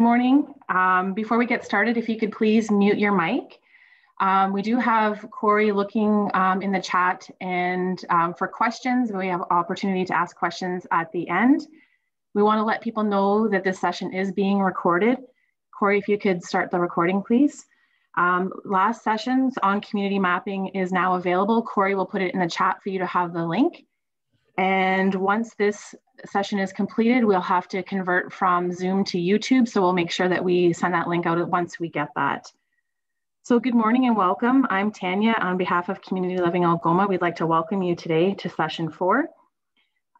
morning. Um, before we get started, if you could please mute your mic. Um, we do have Corey looking um, in the chat and um, for questions, we have opportunity to ask questions at the end. We wanna let people know that this session is being recorded. Corey, if you could start the recording, please. Um, last sessions on community mapping is now available. Corey will put it in the chat for you to have the link. And once this session is completed, we'll have to convert from Zoom to YouTube. So we'll make sure that we send that link out once we get that. So good morning and welcome. I'm Tanya on behalf of Community Living Algoma. We'd like to welcome you today to session four.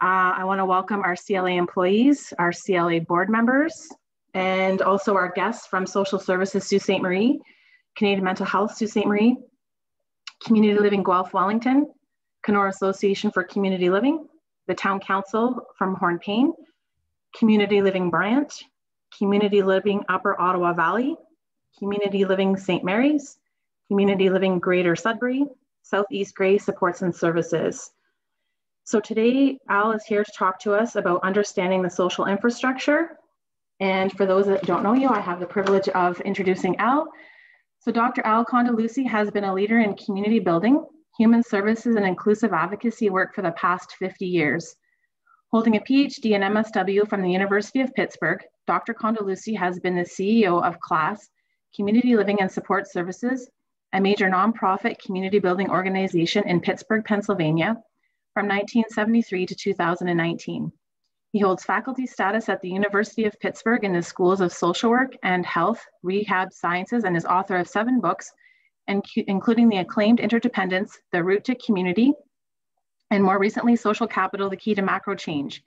Uh, I wanna welcome our CLA employees, our CLA board members, and also our guests from Social Services Sault Ste. Marie, Canadian Mental Health Sault Ste. Marie, Community Living Guelph Wellington, Kenora Association for Community Living, the Town Council from Hornepayne, Community Living Brant, Community Living Upper Ottawa Valley, Community Living St. Mary's, Community Living Greater Sudbury, Southeast Grey Supports and Services. So today, Al is here to talk to us about understanding the social infrastructure. And for those that don't know you, I have the privilege of introducing Al. So Dr. Al Condeluci has been a leader in community building, human services and inclusive advocacy work for the past 50 years. Holding a PhD in MSW from the University of Pittsburgh, Dr. Condeluci has been the CEO of CLASS, Community Living and Support Services, a major nonprofit community building organization in Pittsburgh, Pennsylvania, from 1973 to 2019. He holds faculty status at the University of Pittsburgh in the Schools of Social Work and Health, Rehab Sciences, and is author of seven books, including the acclaimed Interdependence, The Route to Community, and more recently, Social Capital, The Key to Macro Change.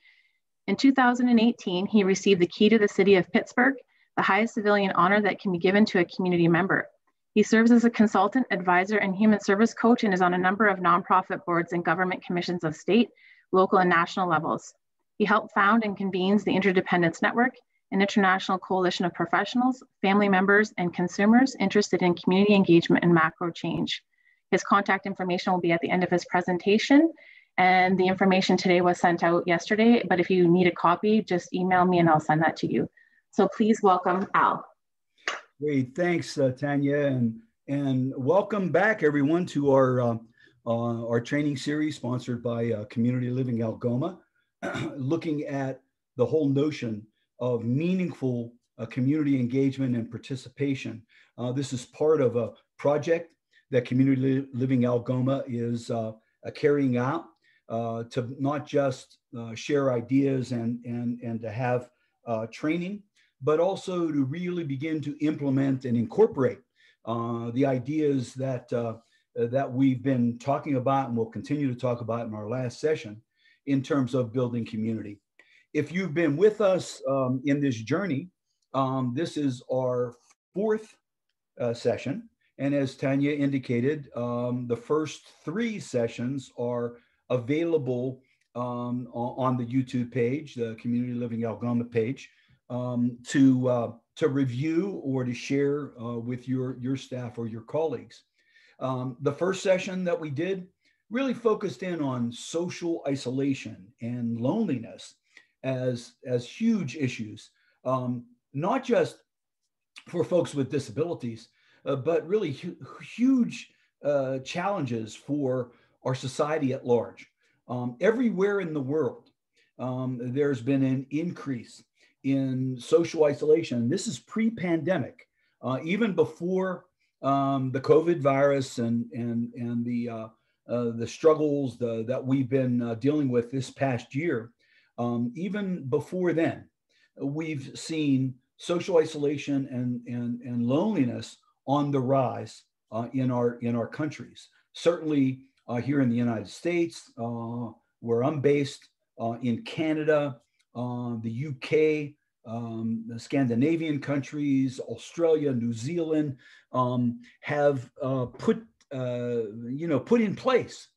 In 2018, he received the Key to the City of Pittsburgh, the highest civilian honor that can be given to a community member. He serves as a consultant, advisor, and human service coach and is on a number of nonprofit boards and government commissions of state, local, and national levels. He helped found and convenes the Interdependence Network an international coalition of professionals, family members, and consumers interested in community engagement and macro change. His contact information will be at the end of his presentation. And the information today was sent out yesterday, but if you need a copy, just email me and I'll send that to you. So please welcome Al. Great, thanks, uh, Tanya, and and welcome back everyone to our uh, uh, our training series sponsored by uh, Community Living Algoma, looking at the whole notion of meaningful uh, community engagement and participation. Uh, this is part of a project that Community Living Algoma is uh, uh carrying out uh, to not just share ideas and, and, and to have training, but also to really begin to implement and incorporate the ideas that, that we've been talking about and will continue to talk about in our last session in terms of building community if you've been with us um, in this journey, um, this is our fourth uh, session. And as Tanya indicated, um, the first three sessions are available um, on the YouTube page, the Community Living Algoma page, um, to, uh, to review or to share uh, with your, your staff or your colleagues. Um, the first session that we did really focused in on social isolation and loneliness as as huge issues, um, not just for folks with disabilities, uh, but really hu huge uh, challenges for our society at large. Um, everywhere in the world, um, there's been an increase in social isolation. This is pre-pandemic, uh, even before um, the COVID virus and and and the uh, uh, the struggles the, that we've been uh, dealing with this past year. Um, even before then, we've seen social isolation and, and, and loneliness on the rise uh, in, our, in our countries. Certainly uh, here in the United States, uh, where I'm based, uh, in Canada, uh, the UK, um, the Scandinavian countries, Australia, New Zealand, um, have uh, put, you know, put in place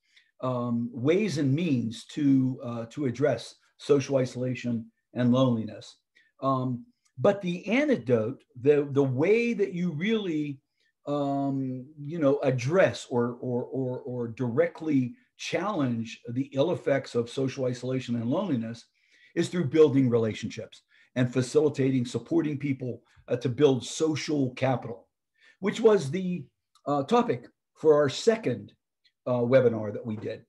um, ways and means to, to address social isolation, and loneliness. Um, but the antidote, the, the way that you really, um, you know, address or, or, or, or directly challenge the ill effects of social isolation and loneliness is through building relationships. and facilitating, supporting people uh, to build social capital, which was the uh, topic for our second uh, webinar that we did.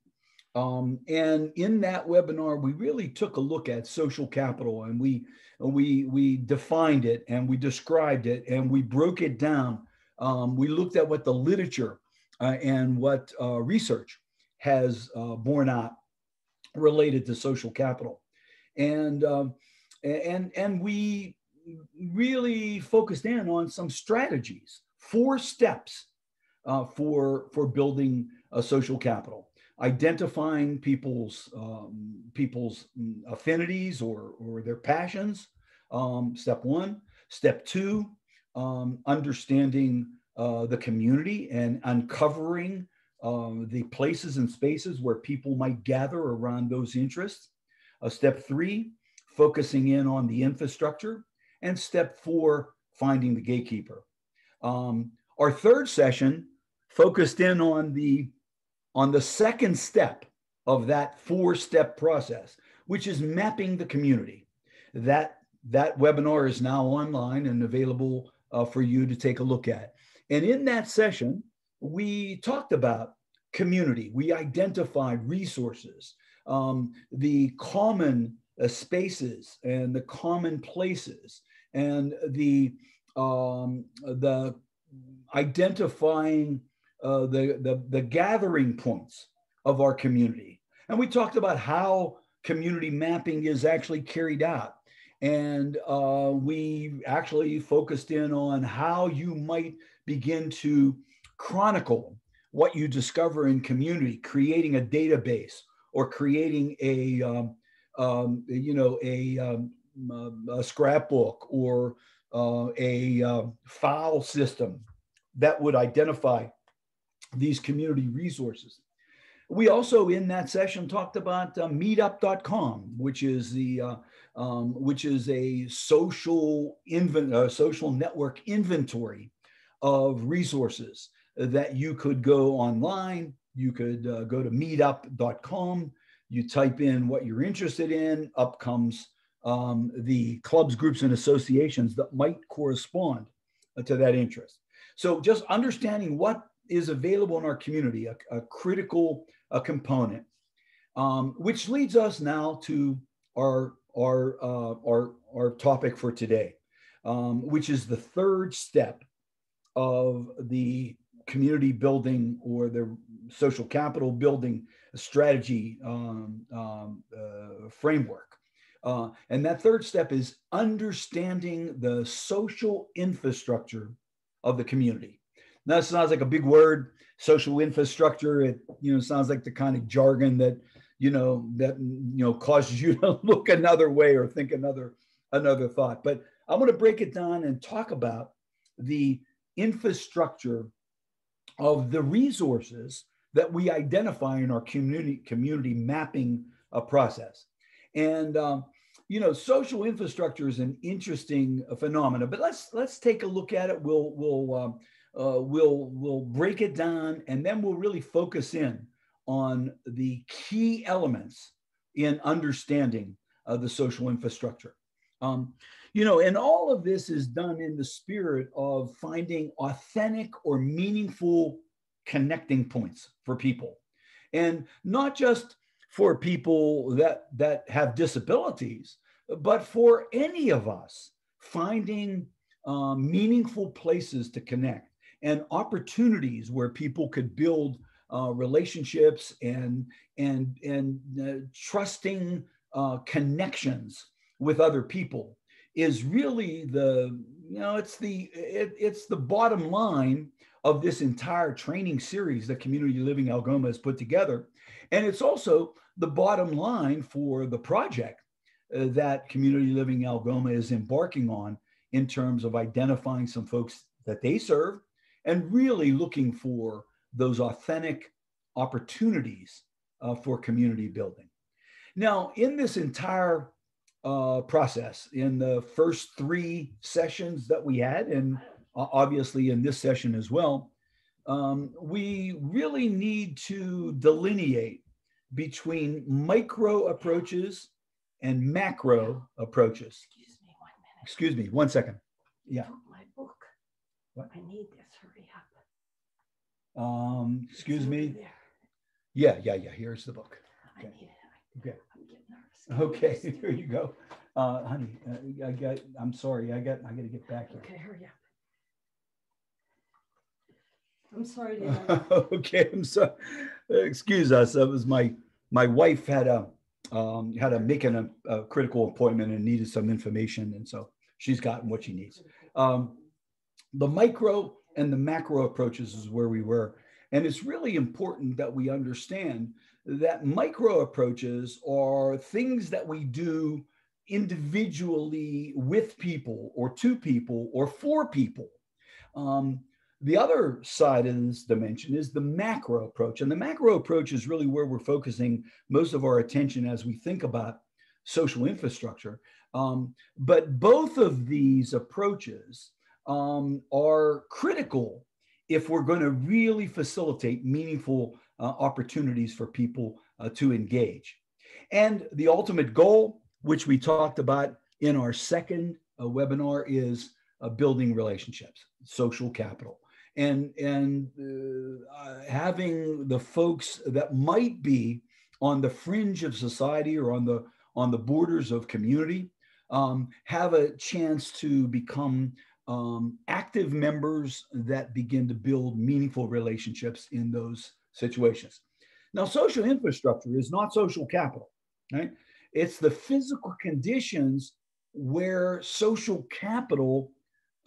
Um, and in that webinar, we really took a look at social capital and we, we, we defined it and we described it and we broke it down. Um, we looked at what the literature uh, and what uh, research has uh, borne out related to social capital. And, um, and, and we really focused in on some strategies, four steps uh, for, for building a social capital identifying people's um, people's affinities or or their passions um, step one step two um, understanding uh, the community and uncovering um, the places and spaces where people might gather around those interests. Uh, step three, focusing in on the infrastructure. And step four, finding the gatekeeper. Um, our third session focused in on the on the second step of that four step process, which is mapping the community. That that webinar is now online and available uh, for you to take a look at. And in that session, we talked about community. We identified resources, um, the common uh, spaces and the common places, and the um, the identifying uh, the, the the gathering points of our community. And we talked about how community mapping is actually carried out. And uh, we actually focused in on how you might begin to chronicle what you discover in community, creating a database or creating a, um, um, you know, a, um, a scrapbook or uh, a uh, file system that would identify these community resources. We also in that session talked about uh, meetup.com, which is the uh, um, which is a social invent, uh, social network inventory of resources that you could go online. You could uh, go to meetup.com. You type in what you're interested in. Up comes um, the clubs, groups, and associations that might correspond to that interest. So just understanding what is available in our community, a, a critical a component, um, which leads us now to our our uh, our our topic for today, um, which is the third step of the community building or the social capital building strategy um, um, uh, framework. Uh, and that third step is understanding the social infrastructure of the community. That sounds like a big word, social infrastructure. It you know sounds like the kind of jargon that you know that you know causes you to look another way or think another another thought. But I'm going to break it down and talk about the infrastructure of the resources that we identify in our community community mapping uh, process. And um, you know, social infrastructure is an interesting phenomenon. But let's let's take a look at it. We'll we'll um, uh, we'll we'll break it down, and then we'll really focus in on the key elements in understanding uh, the social infrastructure. Um, you know, and all of this is done in the spirit of finding authentic or meaningful connecting points for people. And not just for people that, that have disabilities, but for any of us finding uh, meaningful places to connect and opportunities where people could build uh, relationships and and and uh, trusting uh, connections with other people is really the you know it's the it, it's the bottom line of this entire training series that community living algoma has put together. And it's also the bottom line for the project uh, that community living algoma is embarking on in terms of identifying some folks that they serve and really looking for those authentic opportunities uh, for community building now in this entire uh, process in the first three sessions that we had, and obviously in this session as well. Um, we really need to delineate between micro approaches and macro approaches. excuse me, one second. Yeah. What? I need this. Hurry up. Um, excuse me. Yeah, yeah, yeah. Here's the book. Okay. I need it. I, okay. I'm getting nervous. Okay, here you go. Uh, honey, uh, I got, I'm sorry. I got, I got to get back here. Okay, hurry up. I'm sorry. okay, I'm sorry. Excuse us. That was my my wife had a um, had to make an, a, a, critical appointment and needed some information, and so she's gotten what she needs. Um, the micro and the macro approaches is where we were, and it's really important that we understand that micro approaches are things that we do individually with people, or to people, or for people. Um, the other side of this dimension is the macro approach. And the macro approach is really where we're focusing most of our attention as we think about social infrastructure. Um, but both of these approaches um, are critical if we're going to really facilitate meaningful uh, opportunities for people uh, to engage. And the ultimate goal, which we talked about in our second uh, webinar, is uh, building relationships, social capital and and uh, having the folks that might be on the fringe of society or on the on the borders of community um, have a chance to become um, active members that begin to build meaningful relationships in those situations. Now, social infrastructure is not social capital, right? It's the physical conditions where social capital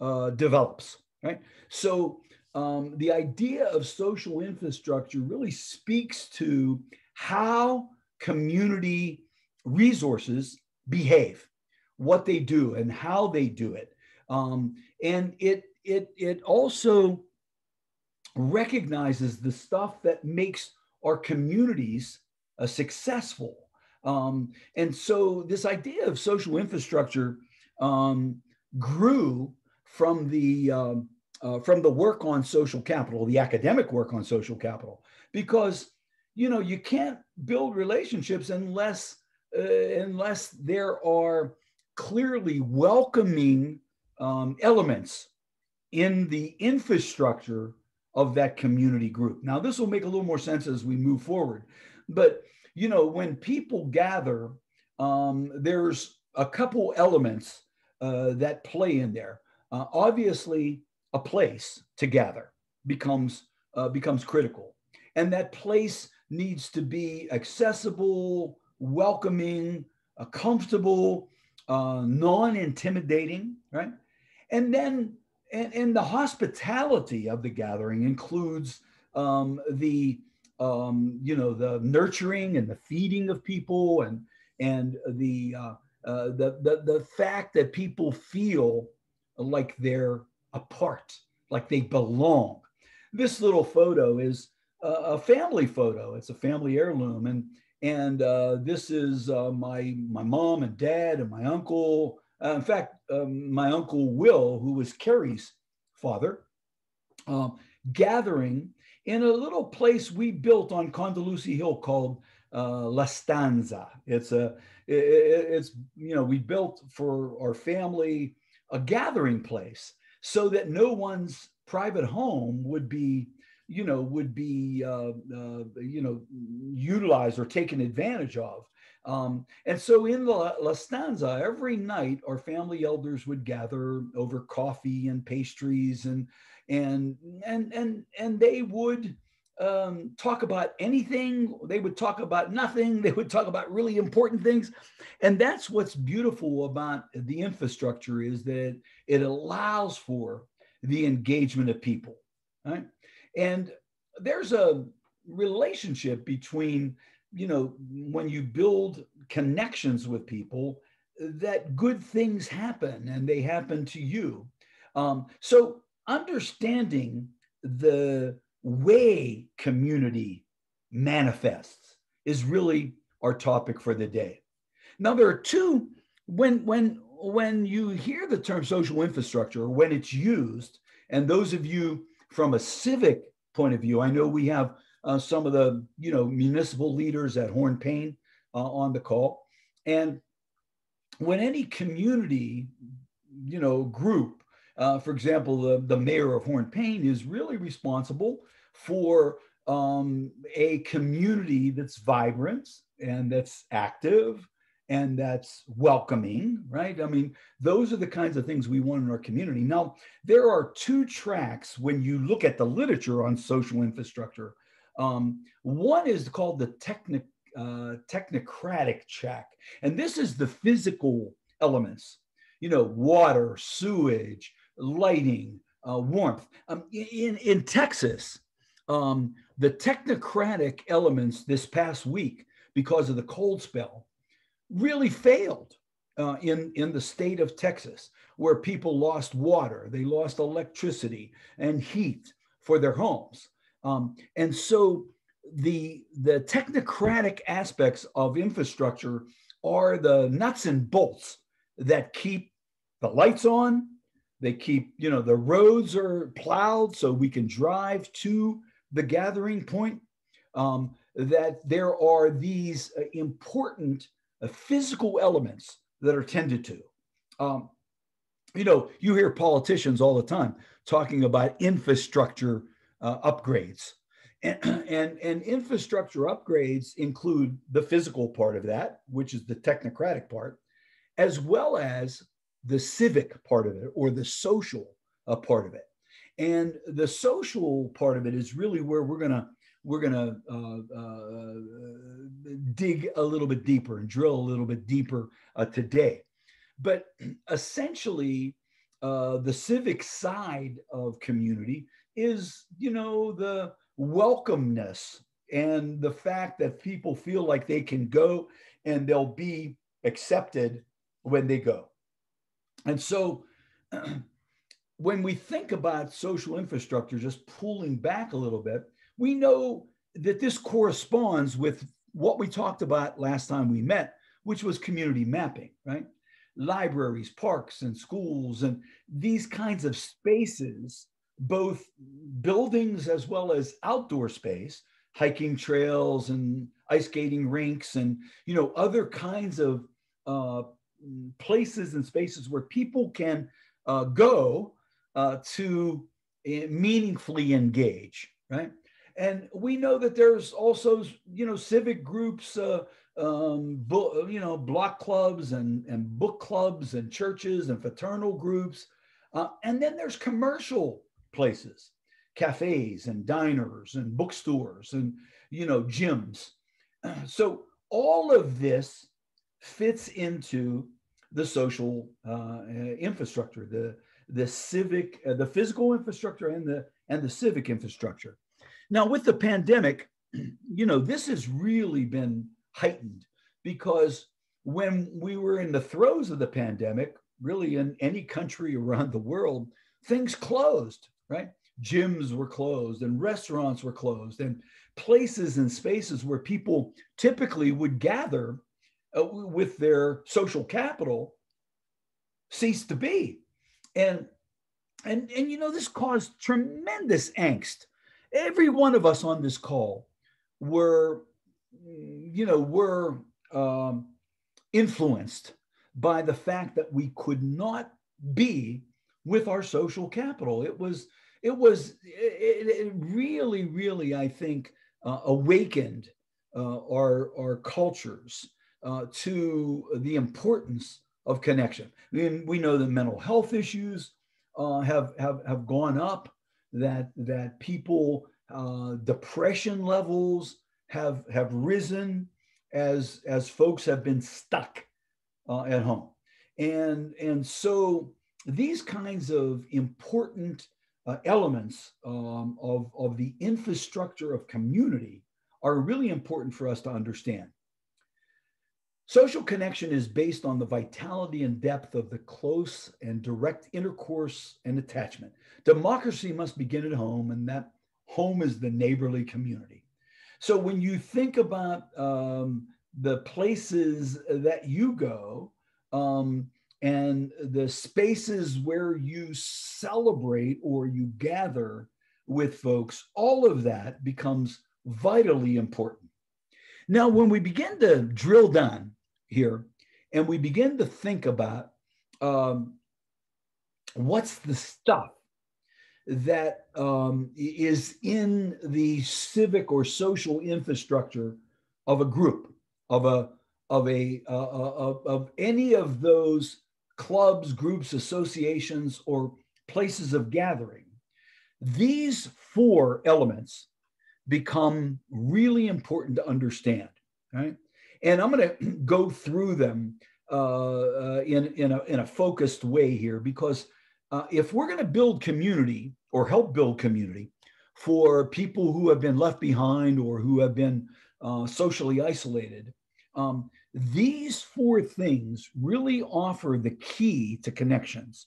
uh, develops, right? So um, the idea of social infrastructure really speaks to how community resources behave, what they do, and how they do it. Um, and it, it, it also recognizes the stuff that makes our communities uh, successful. Um, and so this idea of social infrastructure um, grew from the um, uh, from the work on social capital, the academic work on social capital, because you know you can't build relationships unless uh, unless there are clearly welcoming um, elements in the infrastructure of that community group. Now, this will make a little more sense as we move forward, but you know when people gather, um, there's a couple elements uh, that play in there. Uh, obviously, a place to gather becomes uh, becomes critical and that place needs to be accessible welcoming uh, comfortable uh, non-intimidating right and then and, and the hospitality of the gathering includes um, the um, you know the nurturing and the feeding of people and and the uh, uh, the, the the fact that people feel like they're apart, like they belong. This little photo is a family photo. It's a family heirloom, and and uh, this is uh, my my mom and dad and my uncle. Uh, in fact, um, my uncle Will, who was Carrie's father, um, gathering in a little place we built on Condeluci Hill called uh, La Stanza. It's a it, it's you know we built for our family a gathering place so that no one's private home would be you know would be uh, uh, you know utilized or taken advantage of um, and so in La, La Stanza, every night our family elders would gather over coffee and pastries and and and and and they would um, talk about anything. They would talk about nothing. They would talk about really important things, and that's what's beautiful about the infrastructure is that it allows for the engagement of people, right? And there's a relationship between you know when you build connections with people that good things happen and they happen to you um, so understanding the way community manifests is really our topic for the day. Now there are two when when when you hear the term social infrastructure when it's used and those of you from a civic point of view I know we have uh, some of the you know municipal leaders at Hornepayne uh, on the call and when any community you know, group. Uh, for example, the, the mayor of Hornepayne is really responsible for um, a community that's vibrant and that's active and that's welcoming, right? I mean, those are the kinds of things we want in our community. Now, there are two tracks when you look at the literature on social infrastructure. Um, one is called the uh, technocratic check, and this is the physical elements, you know, water, sewage, lighting, uh, warmth. Um, in, in Texas, um, the technocratic elements this past week, because of the cold spell, really failed uh, in, in the state of Texas, where people lost water, they lost electricity and heat for their homes. Um, and so the, the technocratic aspects of infrastructure are the nuts and bolts that keep the lights on, they keep, you know, the roads are plowed so we can drive to the gathering point. Um, that there are these uh, important uh, physical elements that are tended to. Um, you know, you hear politicians all the time talking about infrastructure uh, upgrades. And, and, and infrastructure upgrades include the physical part of that, which is the technocratic part, as well as the civic part of it or the social uh, part of it. And the social part of it is really where we're going to we're going to uh, uh, dig a little bit deeper and drill a little bit deeper uh, today. But essentially, uh, the civic side of community is, you know, the welcomeness and the fact that people feel like they can go and they'll be accepted when they go. And so, when we think about social infrastructure, just pulling back a little bit, we know that this corresponds with what we talked about last time we met, which was community mapping, right? Libraries, parks, and schools, and these kinds of spaces, both buildings as well as outdoor space, hiking trails and ice skating rinks, and you know other kinds of uh, places and spaces where people can uh, go uh, to uh, meaningfully engage, right? And we know that there's also, you know, civic groups, uh, um, you know, block clubs and, and book clubs and churches and fraternal groups. Uh, and then there's commercial places, cafes and diners and bookstores and, you know, gyms. So all of this fits into the social uh, infrastructure, the, the civic, uh, the physical infrastructure and the, and the civic infrastructure. Now, with the pandemic, you know, this has really been heightened because when we were in the throes of the pandemic, really in any country around the world, things closed, right? Gyms were closed and restaurants were closed and places and spaces where people typically would gather uh, with their social capital ceased to be. And and and you know this caused tremendous angst every one of us on this call were, you know, were um, influenced by the fact that we could not be with our social capital. It was, it was, it, it really, really, I think, uh, awakened uh, our our cultures uh, to the importance of connection. I mean, we know that mental health issues uh, have have have gone up that that people uh, depression levels have have risen as as folks have been stuck uh, at home and and so these kinds of important uh, elements um, of, of the infrastructure of community are really important for us to understand Social connection is based on the vitality and depth of the close and direct intercourse and attachment. Democracy must begin at home, and that home is the neighborly community. So when you think about um, the places that you go um, and the spaces where you celebrate or you gather with folks, all of that becomes vitally important. Now, when we begin to drill down here and we begin to think about um, what's the stuff that um, is in the civic or social infrastructure of a group of a of a uh, uh of, of any of those clubs groups associations or places of gathering. These four elements become really important to understand right? And i'm going to go through them uh, uh, in, in, a, in a focused way here because uh, if we're going to build community or help build community for people who have been left behind or who have been uh, socially isolated, um, these four things really offer the key to connections.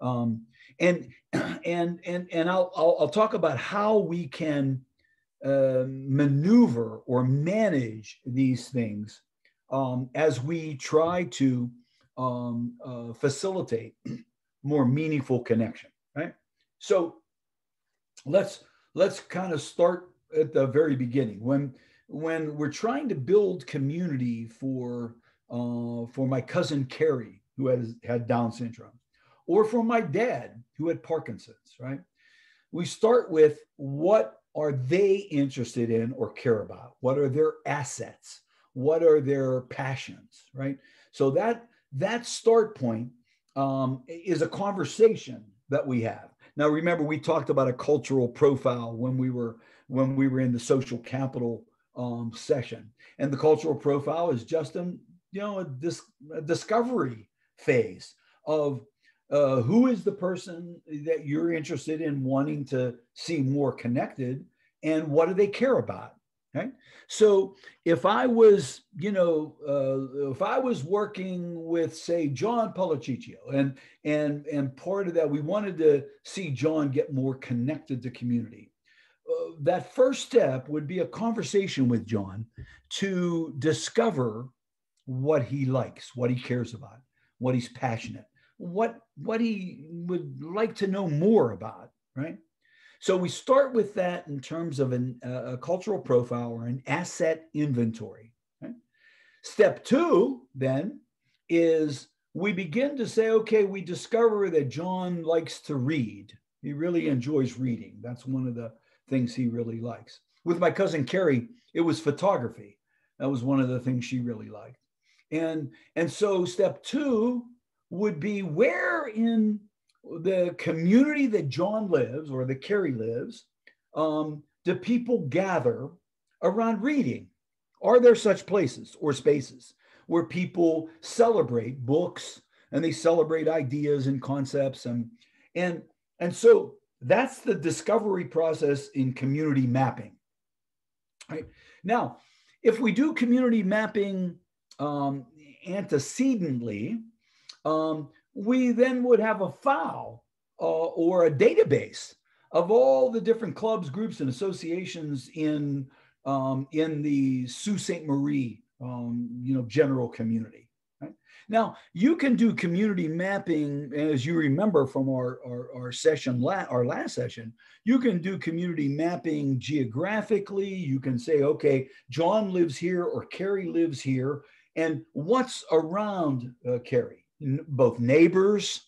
Um, and and and and I'll, I'll, I'll talk about how we can uh, maneuver or manage these things um, as we try to um, uh, facilitate more meaningful connection, right? So let's let's kind of start at the very beginning when when we're trying to build community for uh, for my cousin Carrie who has had Down syndrome, or for my dad who had Parkinson's, right? We start with what are they interested in or care about? What are their assets? What are their passions, right? So that that start point um, is a conversation that we have. Now, remember, we talked about a cultural profile when we were when we were in the social capital um, session, and the cultural profile is just a you know a, dis- a discovery phase of uh, who is the person that you're interested in wanting to see more connected, and what do they care about. Okay. So if I was, you know, uh, if I was working with, say, John Policiccio, and and and part of that, we wanted to see John get more connected to community. That first step would be a conversation with John to discover what he likes, what he cares about, what he's passionate, what what he would like to know more about, right? So we start with that in terms of an, uh, a cultural profile or an asset inventory. Right? Step two, then, is we begin to say, okay, we discover that John likes to read. He really enjoys reading. That's one of the things he really likes. With my cousin Carrie, it was photography. That was one of the things she really liked. And, and so step two would be where in the community that John lives or that Carrie lives, um, do people gather around reading? Are there such places or spaces where people celebrate books and they celebrate ideas and concepts and and and so that's the discovery process in community mapping. Right now, if we do community mapping um, antecedently, um, we then would have a file uh, or a database of all the different clubs, groups, and associations in um, in the Sault Ste. Marie, um, you know, general community. Right? Now you can do community mapping, as you remember from our our, our session, la- our last session. You can do community mapping geographically. You can say, okay, John lives here or Carrie lives here, and what's around uh, Carrie both neighbors,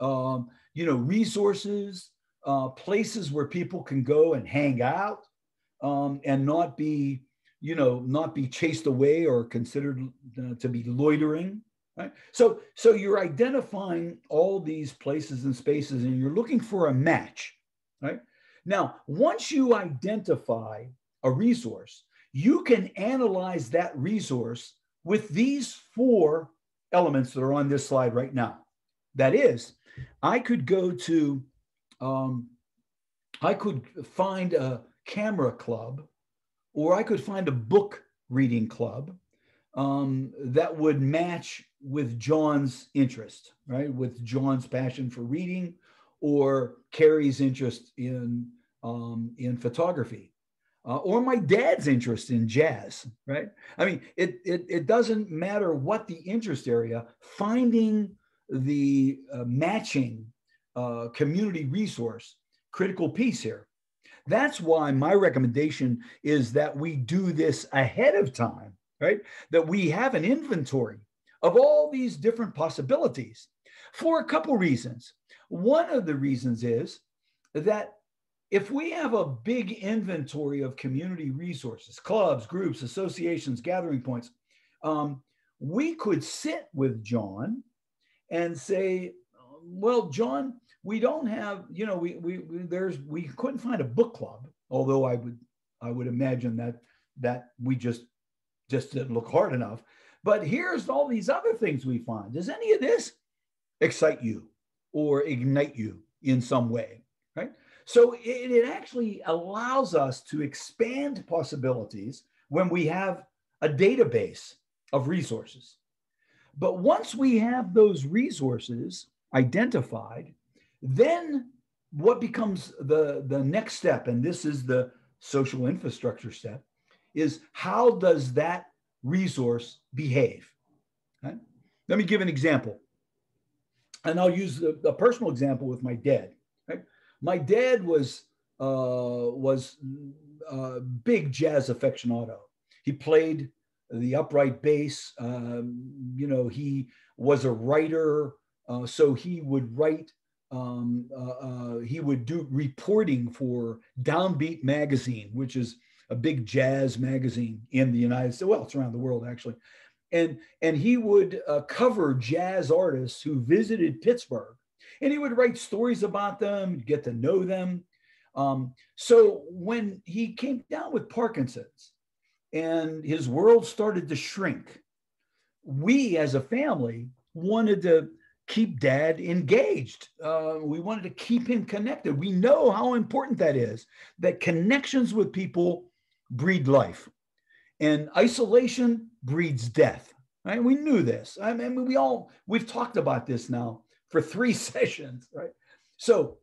um, you know, resources, uh, places where people can go and hang out um, and not be, you know, not be chased away or considered uh, to be loitering. Right. So, so you're identifying all these places and spaces, and you're looking for a match. Right. Now, once you identify a resource, you can analyze that resource with these four elements that are on this slide right now. That is, I could go to, um, I could find a camera club, or I could find a book reading club um, that would match with John's interest, right? With John's passion for reading, or Carrie's interest in um, in photography uh, or my dad's interest in jazz, right? I mean, it, it, it doesn't matter what the interest area, finding the uh, matching uh, community resource, critical piece here. That's why my recommendation is that we do this ahead of time, right? That we have an inventory of all these different possibilities for a couple reasons. one of the reasons is that if we have a big inventory of community resources, clubs, groups, associations, gathering points, um, we could sit with John and say, well, John, we don't have, you know, we, we, we there's we couldn't find a book club, although I would I would imagine that that we just just didn't look hard enough. But here's all these other things we find. Does any of this excite you or ignite you in some way? Right. So it, it actually allows us to expand possibilities when we have a database of resources. But once we have those resources identified, then what becomes the, the next step, and this is the social infrastructure step, is how does that resource behave? Right? Let me give an example. And I'll use a, a personal example with my dad. Right? My dad was uh, was a uh, big jazz aficionado. He played the upright bass. Um, you know, he was a writer, uh, so he would write. Um, uh, uh, he would do reporting for Downbeat magazine, which is a big jazz magazine in the United States. Well, it's around the world actually, and and he would uh, cover jazz artists who visited Pittsburgh, and he would write stories about them, get to know them. Um, so when he came down with Parkinson's, and his world started to shrink. We as a family wanted to keep dad engaged. Uh, we wanted to keep him connected. We know how important that is, that connections with people breed life and isolation breeds death. Right? We knew this. I mean, we all, we've talked about this now for three sessions, right? So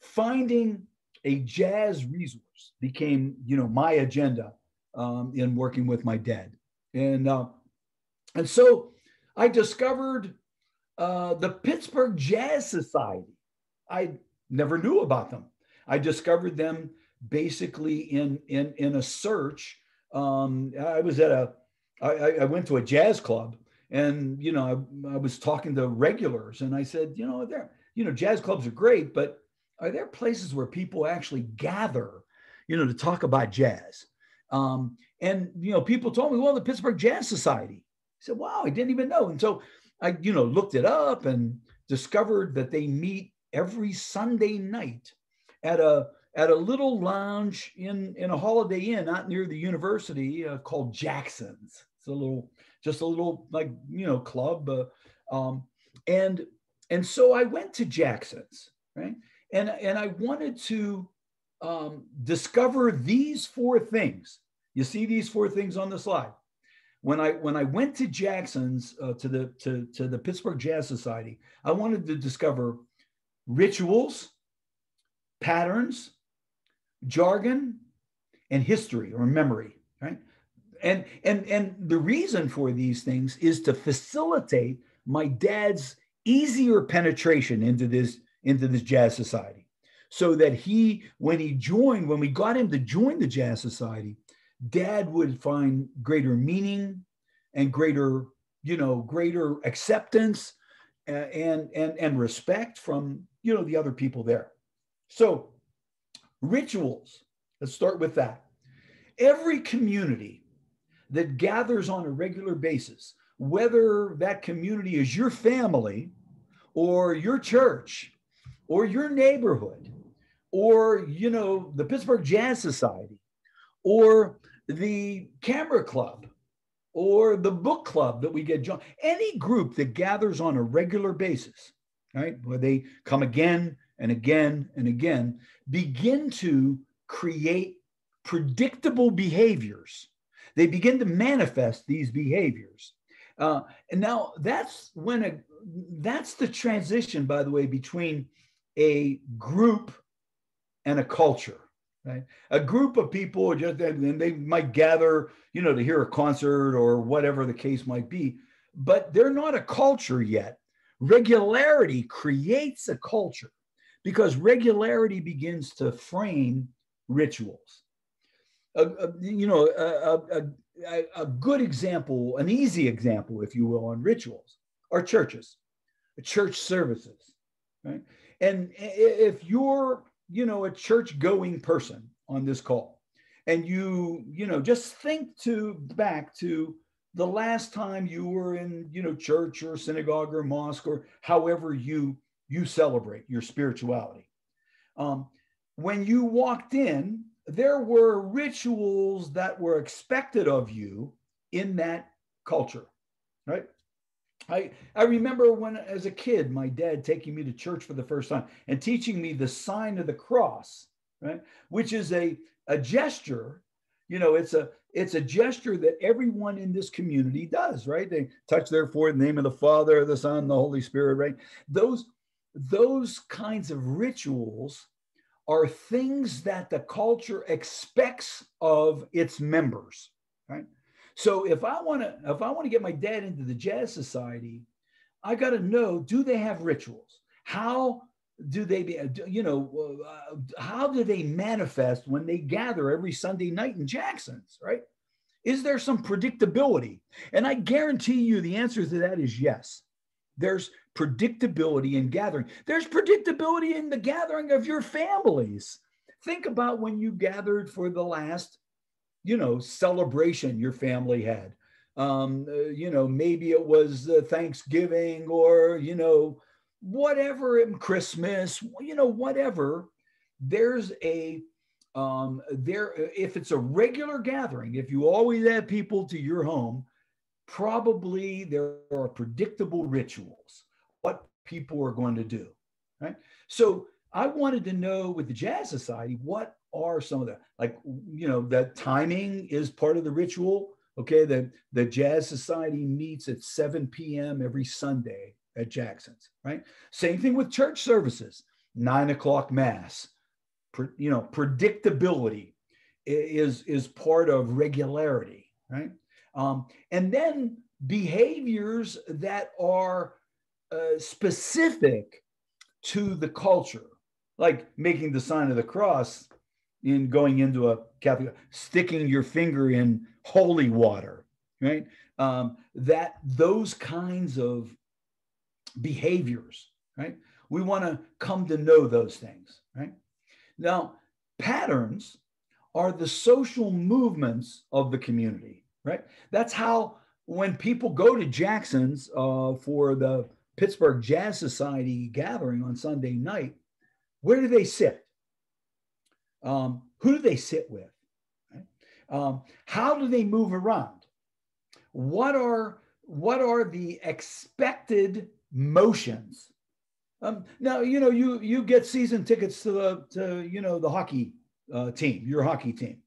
finding a jazz resource became, you know, my agenda um, in working with my dad. And, uh, and so I discovered uh, the Pittsburgh Jazz Society. I never knew about them. I discovered them basically in, in, in a search. Um, I was at a, I, I went to a jazz club and, you know, I, I was talking to regulars and I said, you know, there, you know, jazz clubs are great, but are there places where people actually gather, you know, to talk about jazz? Um, and you know, people told me, well, the Pittsburgh Jazz Society. I said, wow, I didn't even know. And so I, you know, looked it up and discovered that they meet every Sunday night at a at a little lounge in in a Holiday Inn out near the university uh, called Jackson's. It's a little, just a little like you know club, uh, um, and and so I went to Jackson's, right? And and I wanted to um, discover these four things. You see these four things on the slide. When I when I went to Jackson's uh, to the to, to the Pittsburgh Jazz Society, I wanted to discover rituals, patterns, jargon, and history or memory. Right, and and and the reason for these things is to facilitate my dad's easier penetration into this into this jazz society so that he, when he joined, when we got him to join the Jazz Society, dad would find greater meaning and greater, you know, greater acceptance and, and, and respect from, you know, the other people there. So rituals, let's start with that. Every community that gathers on a regular basis, whether that community is your family or your church or your neighborhood, or you know the Pittsburgh Jazz Society or the Camera Club or the book club that we get joined any group that gathers on a regular basis right where they come again and again and again begin to create predictable behaviors. They begin to manifest these behaviors. Uh, and now that's when a that's the transition by the way between a group and a culture right? A group of people just and they might gather you know to hear a concert or whatever the case might be but they're not a culture yet. Regularity creates a culture because regularity begins to frame rituals. A, a you know a, a, a good example an easy example if you will on rituals are churches church services right? And if you're, you know, a church going person on this call, and you, you know, just think to back to the last time you were in, you know, church or synagogue or mosque or however you you celebrate your spirituality. Um, when you walked in, there were rituals that were expected of you in that culture, right? I, I remember when, as a kid, my dad taking me to church for the first time and teaching me the sign of the cross, right? Which is a, a gesture, you know, it's a, it's a gesture that everyone in this community does, right? They touch their forehead in the name of the Father, the Son, the Holy Spirit, right? Those, those kinds of rituals are things that the culture expects of its members, right? So if I want to if I want to get my dad into the jazz society, I got to know do they have rituals? How do they be you know uh, how do they manifest when they gather every Sunday night in Jackson's, right? Is there some predictability? And I guarantee you the answer to that is yes. There's predictability in gathering. There's predictability in the gathering of your families. Think about when you gathered for the last, you know, celebration your family had. Um, uh, you know, maybe it was uh, Thanksgiving or, you know, whatever, in Christmas, you know, whatever. There's a um, there if it's a regular gathering, if you always have people to your home, probably there are predictable rituals what people are going to do, right? So I wanted to know with the Jazz Society, what are some of the, like, you know, that timing is part of the ritual. Okay, the, the Jazz Society meets at 7 p.m. every Sunday at Jackson's, right? Same thing with church services, nine o'clock mass. you know, predictability is, is part of regularity, right? Um, and then behaviors that are uh, specific to the culture, like making the sign of the cross in going into a Catholic, sticking your finger in holy water, right? Um, that those kinds of behaviors, right? We want to come to know those things, right? Now, patterns are the social movements of the community, right? That's how when people go to Jackson's uh, for the Pittsburgh Jazz Society gathering on Sunday night, where do they sit? Um, who do they sit with? Right? Um, how do they move around? What are what are the expected motions? Um, now you know you you get season tickets to the to you know the hockey uh, team, your hockey team,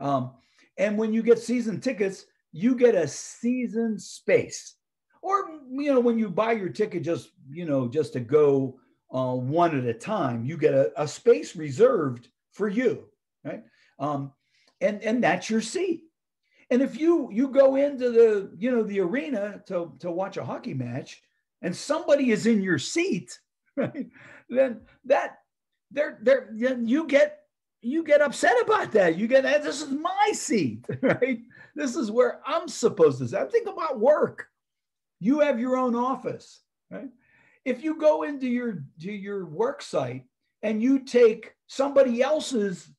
um, and when you get season tickets, you get a season space or you know when you buy your ticket just you know just to go uh, one at a time you get a, a space reserved for you right? Um, and and that's your seat. And if you you go into the you know the arena to to watch a hockey match and somebody is in your seat right then that they're they're then you get you get upset about that. You get that this is my seat right? This is where i'm supposed to sit. I'm thinking about work. You have your own office, right? If you go into your to your work site and you take somebody else's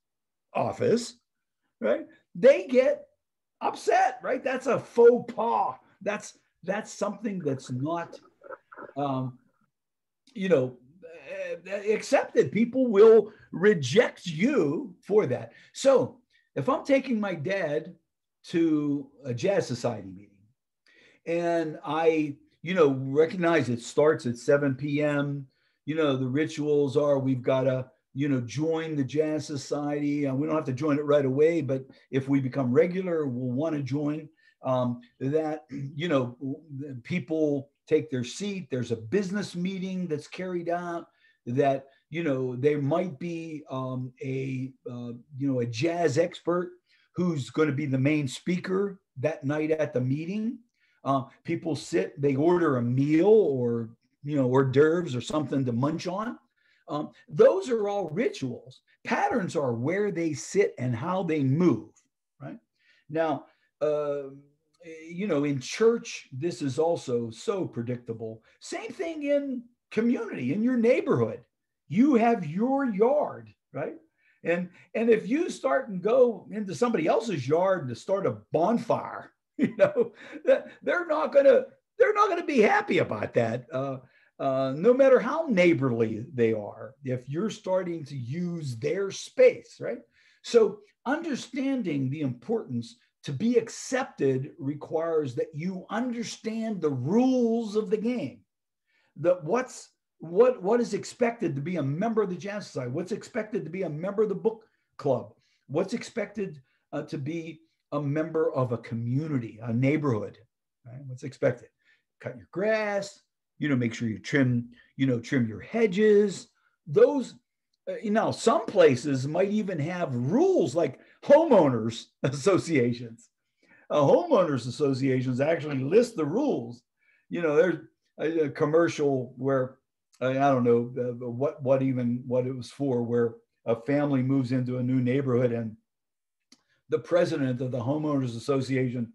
office, right? They get upset, right? That's a faux pas. That's that's something that's not, um, you know, accepted. People will reject you for that. So if I'm taking my dad to a jazz society meeting and I, you know, recognize it starts at 7 p.m. You know, the rituals are we've got to, you know, join the Jazz Society. And we don't have to join it right away, but if we become regular, we'll want to join. Um, that, you know, people take their seat. There's a business meeting that's carried out that, you know, there might be um, a, uh, you know, a jazz expert who's going to be the main speaker that night at the meeting. Uh, people sit, they order a meal or, you know, hors d'oeuvres or something to munch on. Um, those are all rituals. Patterns are where they sit and how they move, right? Now, uh, you know, in church, this is also so predictable. Same thing in community, in your neighborhood. You have your yard, right? And and if you start and go into somebody else's yard to start a bonfire, you know, they're not gonna they're not gonna be happy about that. Uh, uh, no matter how neighborly they are, if you're starting to use their space, right? So understanding the importance to be accepted requires that you understand the rules of the game. That what's what what is expected to be a member of the Jazz Society? What's expected to be a member of the book club? What's expected uh, to be a member of a community, a neighborhood? Right? What's expected? Cut your grass. You know, make sure you trim. You know, trim your hedges. Those. Uh, you know, some places might even have rules like homeowners associations. Uh, homeowners associations actually list the rules. You know, there's a, a commercial where I don't know uh, what what even what it was for, where a family moves into a new neighborhood and the president of the homeowners association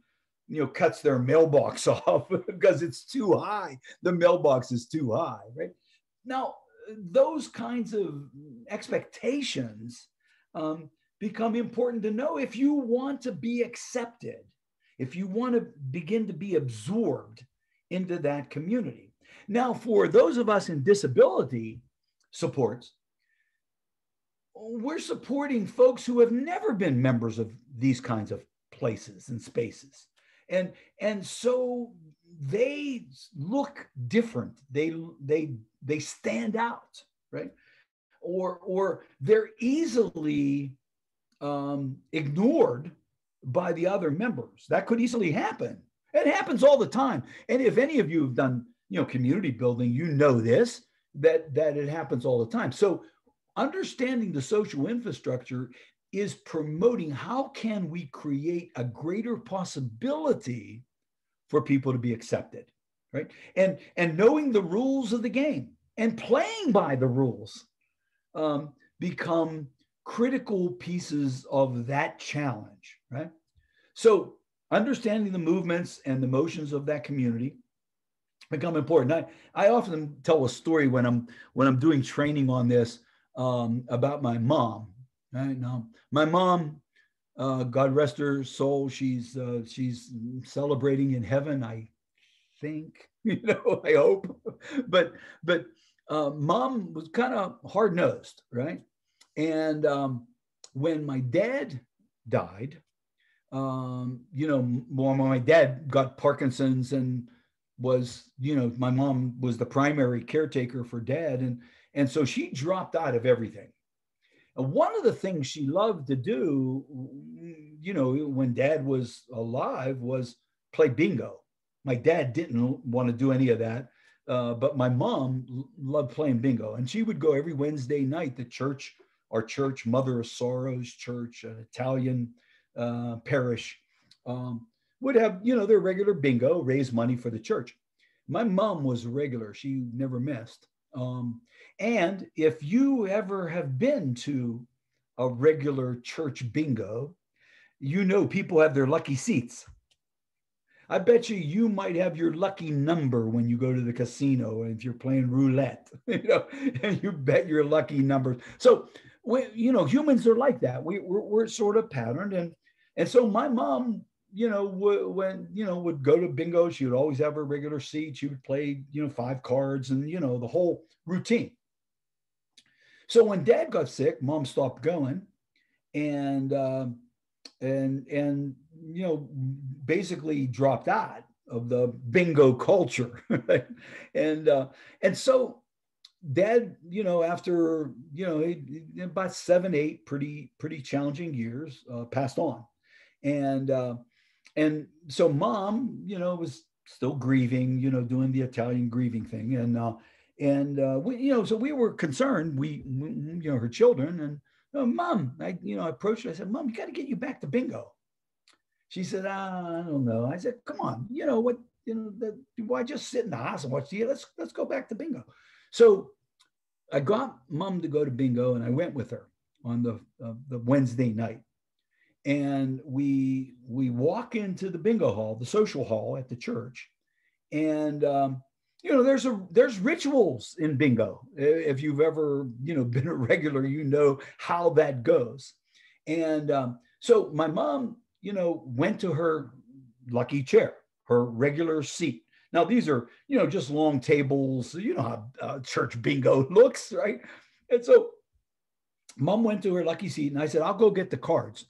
you know cuts their mailbox off because it's too high. The mailbox is too high right? Now those kinds of expectations um, become important to know if you want to be accepted if you want to begin to be absorbed into that community. Now, for those of us in disability supports, we're supporting folks who have never been members of these kinds of places and spaces. And, and so they look different. They, they, they stand out, right? Or, or they're easily um, ignored by the other members. That could easily happen. It happens all the time. And if any of you have done you know community building you know this that that it happens all the time so understanding the social infrastructure is promoting how can we create a greater possibility for people to be accepted right and and knowing the rules of the game and playing by the rules um, become critical pieces of that challenge right so understanding the movements and the motions of that community become important. I, I often tell a story when I'm when I'm doing training on this um, about my mom. Right now, my mom, uh, God rest her soul, she's uh, she's celebrating in heaven. I think, you know, I hope, but but uh, mom was kind of hard nosed, right? And um, when my dad died, um, you know, when my dad got Parkinson's and was you know my mom was the primary caretaker for dad and and so she dropped out of everything one of the things she loved to do you know when dad was alive was play bingo my dad didn't want to do any of that uh, but my mom loved playing bingo and she would go every wednesday night to church our church mother of sorrows church an italian uh, parish um, would have, you know, their regular bingo, raise money for the church. My mom was regular, she never missed. Um, and if you ever have been to a regular church bingo, you know people have their lucky seats. I bet you you might have your lucky number when you go to the casino and if you're playing roulette, you know, and you bet your lucky numbers. So, we, you know, humans are like that. We, we're, we're sort of patterned. And, and so my mom you know, w- when, you know, would go to bingo, she would always have her regular seat. She would play, you know, five cards and, you know, the whole routine. So when dad got sick, mom stopped going and, uh, and, and, you know, basically dropped out of the bingo culture. and, uh, and so dad, you know, after, you know, about seven, eight pretty, pretty challenging years, uh, passed on. And, uh, and so mom, you know, was still grieving, you know, doing the Italian grieving thing. And, uh, and, uh, we, you know, so we were concerned, we, you know, her children and, oh, mom, I, you know, I approached her, I said, mom, we got to get you back to bingo. She said, ah, I don't know. I said, come on, you know, what, you know, the, why just sit in the house and watch the, let's, let's go back to bingo. So I got mom to go to bingo and I went with her on the, uh, the Wednesday night and we we walk into the bingo hall, the social hall at the church, and um, you know, there's a there's rituals in bingo. If you've ever you know been a regular, you know how that goes. And um, so my mom, you know, went to her lucky chair, her regular seat. Now these are you know just long tables. You know how uh, church bingo looks, right? And so mom went to her lucky seat, and I said, "I'll go get the cards."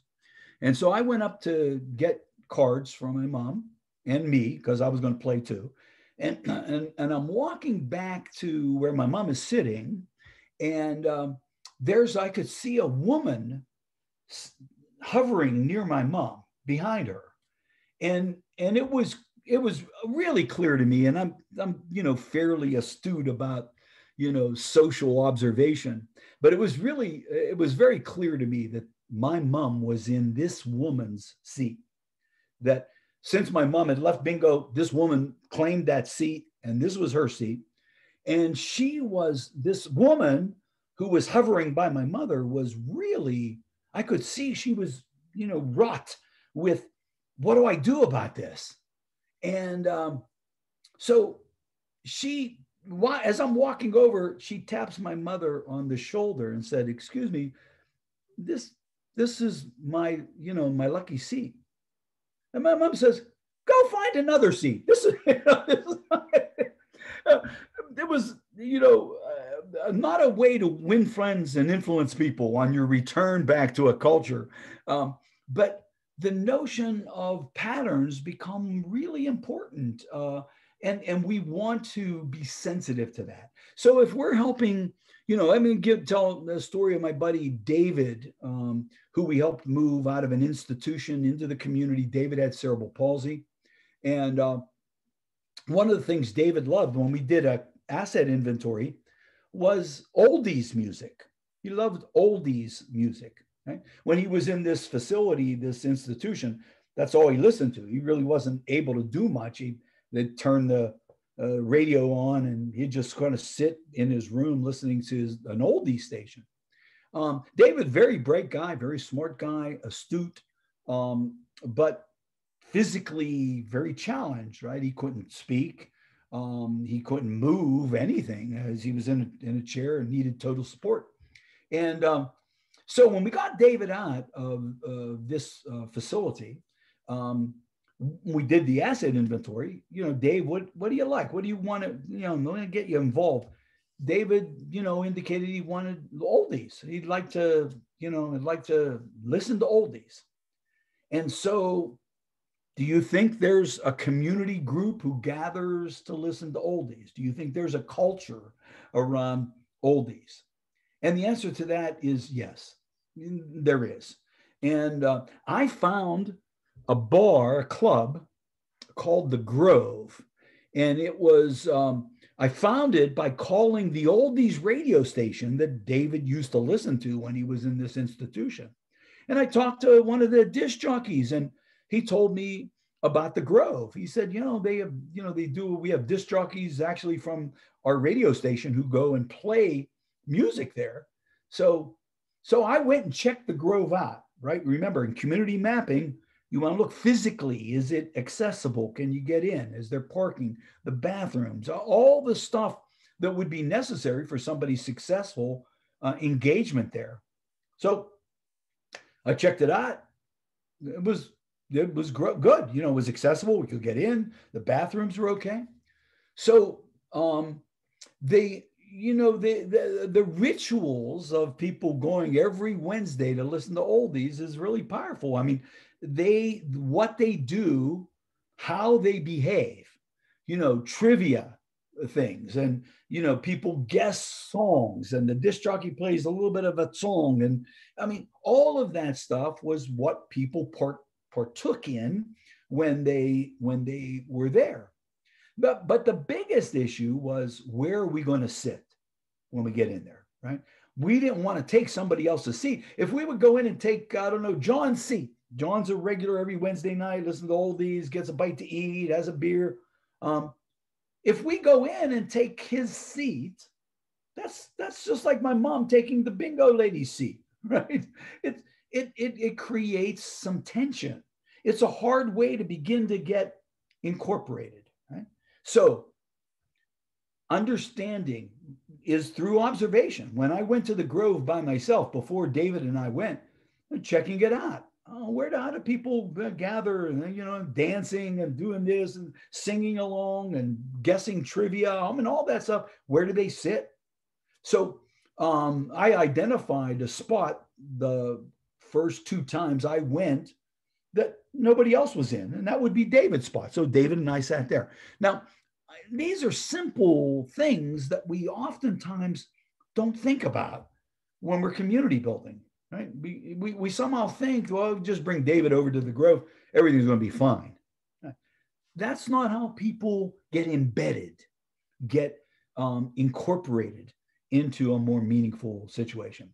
And so I went up to get cards from my mom and me because I was going to play too. And, and, and I'm walking back to where my mom is sitting, and um, there's, I could see a woman hovering near my mom behind her. And, and it was, it was really clear to me, and I'm, I'm, you know, fairly astute about, you know, social observation, but it was really, it was very clear to me that my mom was in this woman's seat that since my mom had left bingo, this woman claimed that seat, and this was her seat. And she was this woman who was hovering by my mother was really, I could see she was, you know, wrought with what do I do about this? And um, so she, as I'm walking over, she taps my mother on the shoulder and said, "Excuse me, this this is my, you know, my lucky seat." And my mom says, go find another seat. This is, you know, it was, you know, uh, not a way to win friends and influence people on your return back to a culture. Um, but the notion of patterns become really important. Uh, and, and we want to be sensitive to that. So if we're helping you know, let me give tell the story of my buddy David, um, who we helped move out of an institution into the community. David had cerebral palsy, and uh, one of the things David loved when we did a asset inventory was oldies music. He loved oldies music. Right? When he was in this facility, this institution, that's all he listened to. He really wasn't able to do much. He they'd turn the uh, radio on and he'd just kind of sit in his room listening to his, an oldie station. Um, David, very bright guy, very smart guy, astute, um, but physically very challenged, right? He couldn't speak. Um, he couldn't move anything as he was in a, in a chair and needed total support. And um, so when we got David out of uh, this uh, facility, um, we did the asset inventory. You know, Dave, what what do you like? What do you want to, you know, I'm going to get you involved. David, you know, indicated he wanted oldies. He'd like to, you know, he'd like to listen to oldies. And so, do you think there's a community group who gathers to listen to oldies? Do you think there's a culture around oldies? And the answer to that is yes, there is. And uh, I found a bar, a club called the Grove. And it was, um, I found it by calling the oldies radio station that David used to listen to when he was in this institution. And I talked to one of the disc jockeys and he told me about the Grove. He said, you know, they have, you know, they do, we have disc jockeys actually from our radio station who go and play music there. So, so I went and checked the Grove out, right? Remember in community mapping, you want to look physically. Is it accessible? Can you get in? Is there parking? The bathrooms, all the stuff that would be necessary for somebody's successful uh, engagement there. So I checked it out. It was it was good. You know, it was accessible. We could get in. The bathrooms were okay. So um, they, you know, the, the the rituals of people going every Wednesday to listen to oldies is really powerful. I mean, they what they do, how they behave, you know, trivia things, and you know, people guess songs, and the disc jockey plays a little bit of a song, and I mean, all of that stuff was what people part partook in when they when they were there. But but the biggest issue was where are we going to sit when we get in there, right? We didn't want to take somebody else's seat. If we would go in and take, I don't know, John's seat, John's a regular every Wednesday night, listens to all these, gets a bite to eat, has a beer. Um, if we go in and take his seat, that's that's just like my mom taking the bingo lady's seat, right? It it it it creates some tension. It's a hard way to begin to get incorporated, right? So understanding is through observation. When I went to the Grove by myself before David and I went, checking it out. Oh, where do, how do people gather and you know dancing and doing this and singing along and guessing trivia I mean all that stuff where do they sit so um, I identified a spot the first two times I went that nobody else was in, and that would be David's spot. So David and I sat there. Now, these are simple things that we oftentimes don't think about when we're community building, right? We, we, we somehow think, well, just bring David over to the Grove, everything's going to be fine. That's not how people get embedded, get um, incorporated into a more meaningful situation.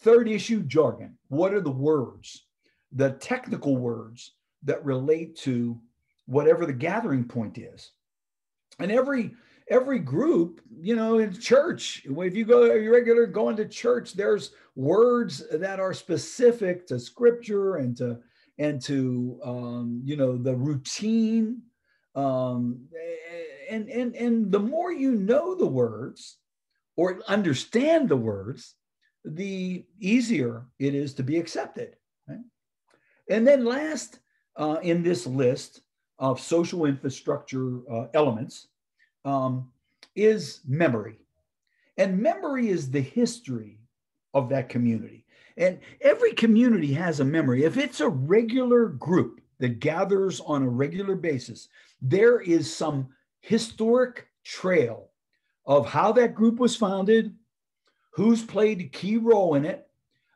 Third issue jargon. What are the words, the technical words that relate to whatever the gathering point is? And every every group, you know, in church, if you go you regular going to church, there's words that are specific to scripture and to and to um, you know the routine. Um, and and and the more you know the words, or understand the words, the easier it is to be accepted. Right? And then, last uh, in this list of social infrastructure uh, elements um, is memory. And memory is the history of that community. And every community has a memory. If it's a regular group that gathers on a regular basis, there is some historic trail of how that group was founded, who's played a key role in it.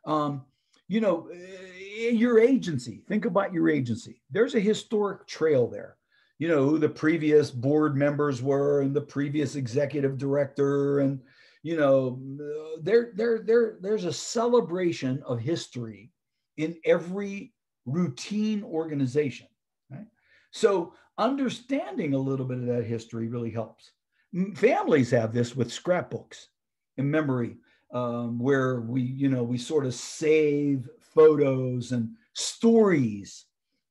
Um, you know, eh, your agency, think about your agency. There's a historic trail there. You know, who the previous board members were and the previous executive director. And, you know, there, there, there, there's a celebration of history in every routine organization. Right? So understanding a little bit of that history really helps. Families have this with scrapbooks in memory, um, where we, you know, we sort of save photos and stories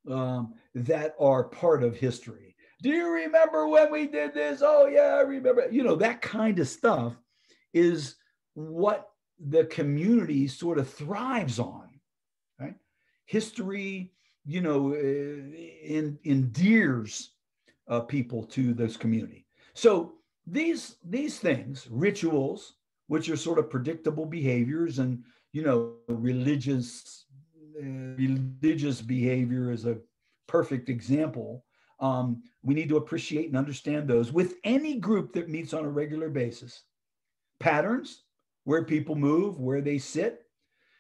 um, that are part of history. Do you remember when we did this? Oh, yeah, I remember. You know, that kind of stuff is what the community sort of thrives on, right? History, you know, in, endears uh, people to this community. So these these things rituals which are sort of predictable behaviors and you know religious religious behavior is a perfect example um, we need to appreciate and understand those with any group that meets on a regular basis patterns where people move where they sit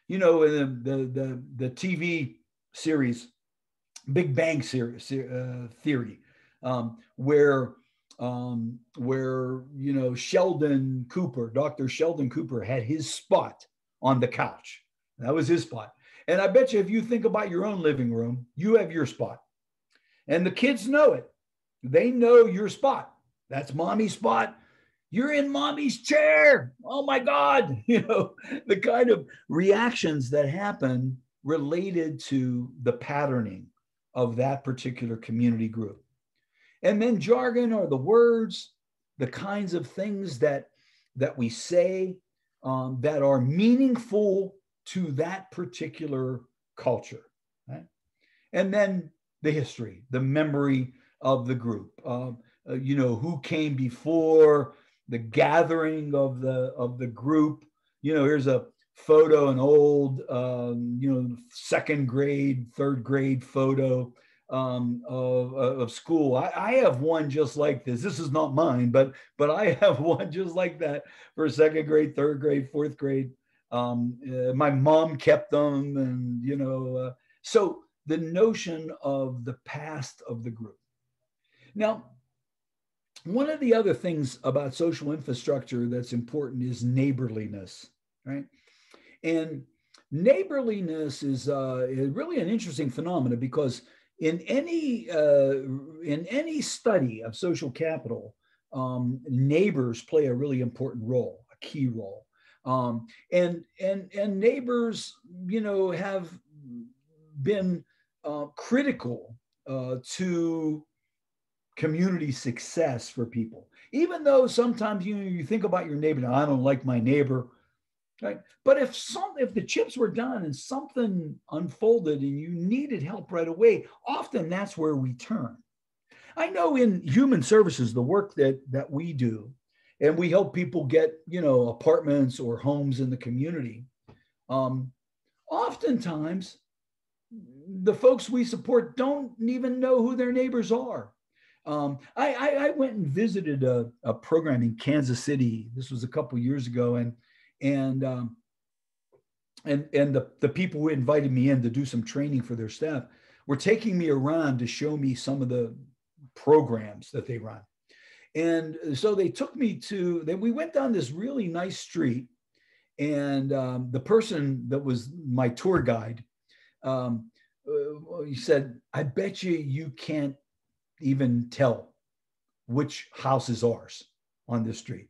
you know the the the, the tv series big bang series uh, theory um, where um, where you know Sheldon Cooper, Dr. Sheldon Cooper, had his spot on the couch. That was his spot. And I bet you, if you think about your own living room, you have your spot, and the kids know it. They know your spot. That's mommy's spot. You're in mommy's chair. Oh my God. You know, the kind of reactions that happen related to the patterning of that particular community group. And then jargon are the words, the kinds of things that that we say um, that are meaningful to that particular culture. Right? And then the history, the memory of the group. Um, uh, you know who came before the gathering of the of the group. You know, here's a photo, an old, um, you know, second grade, third grade photo um, of, of school. I, I, have one just like this. This is not mine, but but I have one just like that for second grade, third grade, fourth grade. Um, uh, my mom kept them, and you know, uh, so the notion of the past of the group. Now, one of the other things about social infrastructure that's important is neighborliness, right? And neighborliness is, uh, really an interesting phenomenon because in any uh, in any study of social capital, um, neighbors play a really important role, a key role, um, and and and neighbors, you know, have been uh, critical uh, to community success for people. even though sometimes you you think about your neighbor, I don't like my neighbor, right? But if some if the chips were done and something unfolded and you needed help right away, often that's where we turn. I know in human services, the work that that we do, and we help people get you know apartments or homes in the community. Um, oftentimes, the folks we support don't even know who their neighbors are. Um, I, I, I, went and visited a, a, program in Kansas City. This was a couple years ago, and and um, and and the, the people who invited me in to do some training for their staff were taking me around to show me some of the programs that they run. And so they took me to. Then we went down this really nice street, and um, the person that was my tour guide, um, uh, he said, "I bet you you can't even tell which house is ours on this street.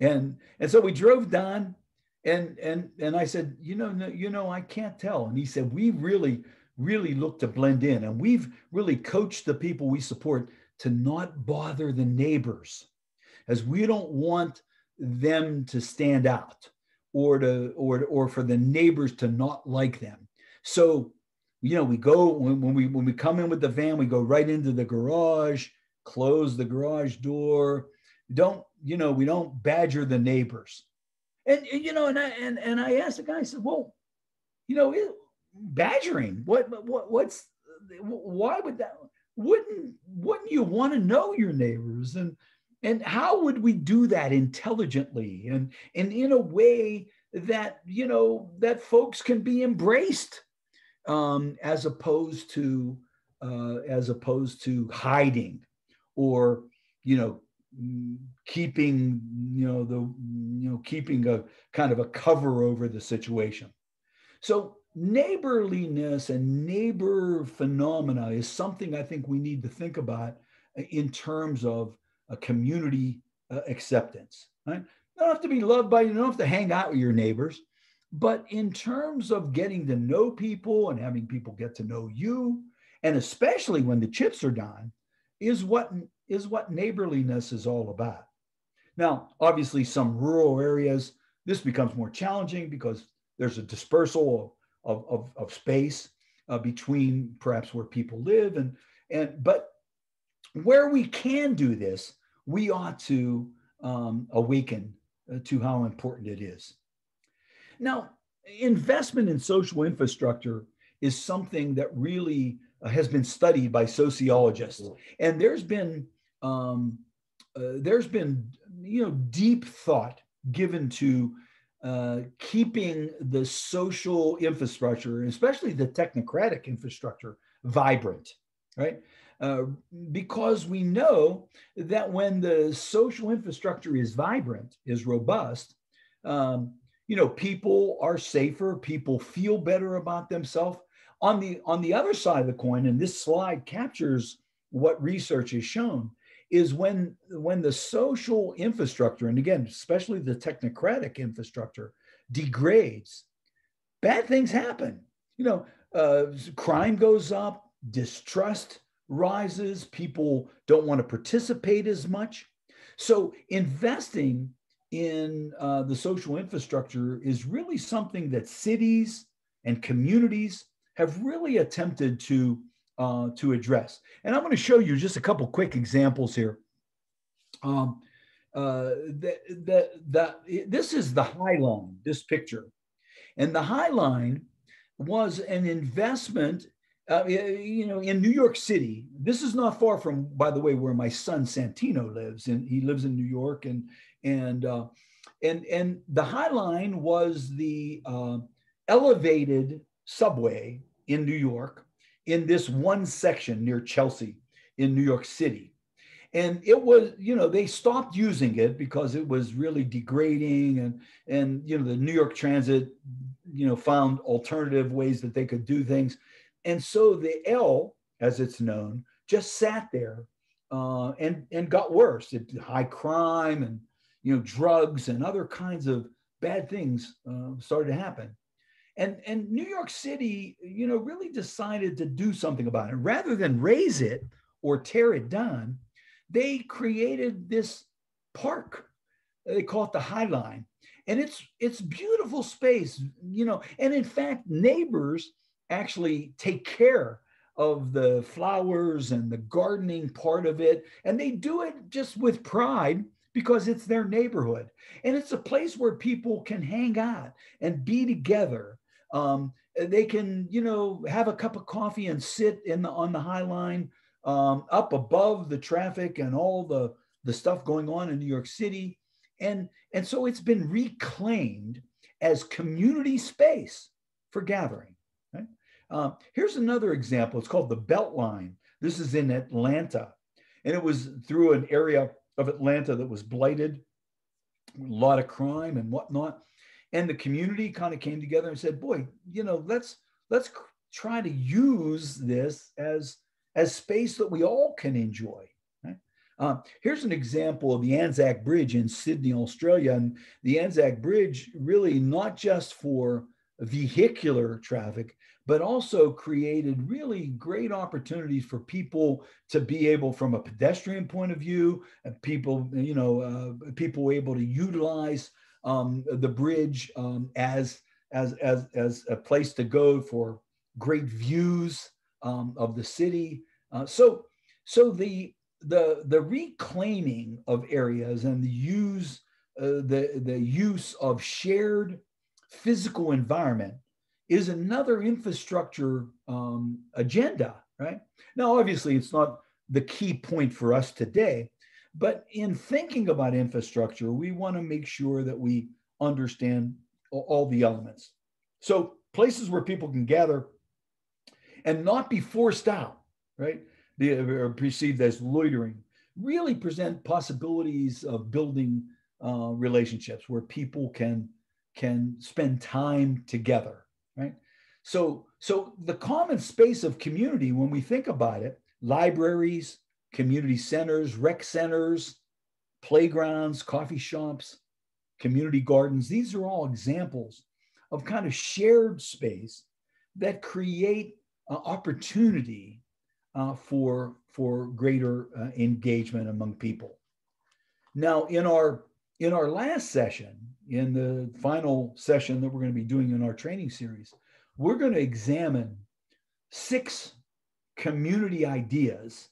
And and so we drove down and and and I said, you know, no, you know, I can't tell. And he said, we really, really look to blend in. And we've really coached the people we support to not bother the neighbors, as we don't want them to stand out or to or or for the neighbors to not like them. So you know, we go when, when we when we come in with the van, we go right into the garage, close the garage door. Don't you know? We don't badger the neighbors, and, you know, and I and and I asked the guy, I said, well, you know, it, badgering. What what what's why would that? Wouldn't wouldn't you want to know your neighbors? And and how would we do that intelligently? And and in a way that you know that folks can be embraced um, as opposed to uh, as opposed to hiding or you know keeping you know the you know keeping a kind of a cover over the situation. So neighborliness and neighbor phenomena is something i think we need to think about in terms of a community uh, acceptance right you don't have to be loved by you don't have to hang out with your neighbors but in terms of getting to know people and having people get to know you, and especially when the chips are done, is what is what neighborliness is all about. Now, obviously, some rural areas, this becomes more challenging because there's a dispersal of, of, of space uh, between perhaps where people live and and but where we can do this, we ought to um, awaken uh, to how important it is. Now, investment in social infrastructure is something that really uh, has been studied by sociologists, and there's been um, uh, there's been you know deep thought given to uh, keeping the social infrastructure, especially the technocratic infrastructure, vibrant, right? Uh, because we know that when the social infrastructure is vibrant, is robust, um, you know people are safer people feel better about themselves on the on the other side of the coin and this slide captures what research has shown is when when the social infrastructure and again especially the technocratic infrastructure degrades bad things happen. You know uh, crime goes up distrust rises people don't want to participate as much. So investing in uh, the social infrastructure is really something that cities and communities have really attempted to uh, to address. And I'm going to show you just a couple quick examples here. Um, uh, the, the, the, this is the High Line, this picture. And the High Line was an investment, uh, you know, in New York City. This is not far from, by the way, where my son Santino lives. And he lives in New York. And and uh, and and the High Line was the uh, elevated subway in New York in this one section near Chelsea in New York City. And it was, you know, they stopped using it because it was really degrading and and you know the New York Transit, you know, found alternative ways that they could do things. And so the L, as it's known, just sat there uh, and and got worse. It, high crime and you know, drugs and other kinds of bad things uh, started to happen. And, and New York City, you know, really decided to do something about it. Rather than raise it or tear it down, they created this park. Uh, they call it the High Line. And it's it's beautiful space, you know. And in fact, neighbors actually take care of the flowers and the gardening part of it. And they do it just with pride because it's their neighborhood. And it's a place where people can hang out and be together. Um, they can, you know, have a cup of coffee and sit in the on the high line um, up above the traffic and all the, the stuff going on in New York City. And, and so it's been reclaimed as community space for gathering. Right? Uh, here's another example. It's called the Beltline. This is in Atlanta. And it was through an area of Atlanta that was blighted, a lot of crime and whatnot. And the community kind of came together and said, boy, you know, let's let's try to use this as as space that we all can enjoy. Uh, here's an example of the Anzac Bridge in Sydney, Australia. And the Anzac Bridge really not just for vehicular traffic, but also created really great opportunities for people to be able, from a pedestrian point of view, people, you know, uh, people able to utilize um, the bridge um, as, as, as, as a place to go for great views um, of the city. Uh, so, so the the the reclaiming of areas and the use uh, the the use of shared physical environment is another infrastructure um, agenda, right? Now, obviously, it's not the key point for us today, but in thinking about infrastructure, we want to make sure that we understand all the elements. So, places where people can gather and not be forced out, right? Are perceived as loitering, really present possibilities of building uh, relationships where people can can spend time together, right? So, so the common space of community, when we think about it, libraries, community centers, rec centers, playgrounds, coffee shops, community gardens, these are all examples of kind of shared space that create uh, opportunity uh, for, for greater uh, engagement among people. Now, in our, in our last session, in the final session that we're going to be doing in our training series, we're going to examine six community ideas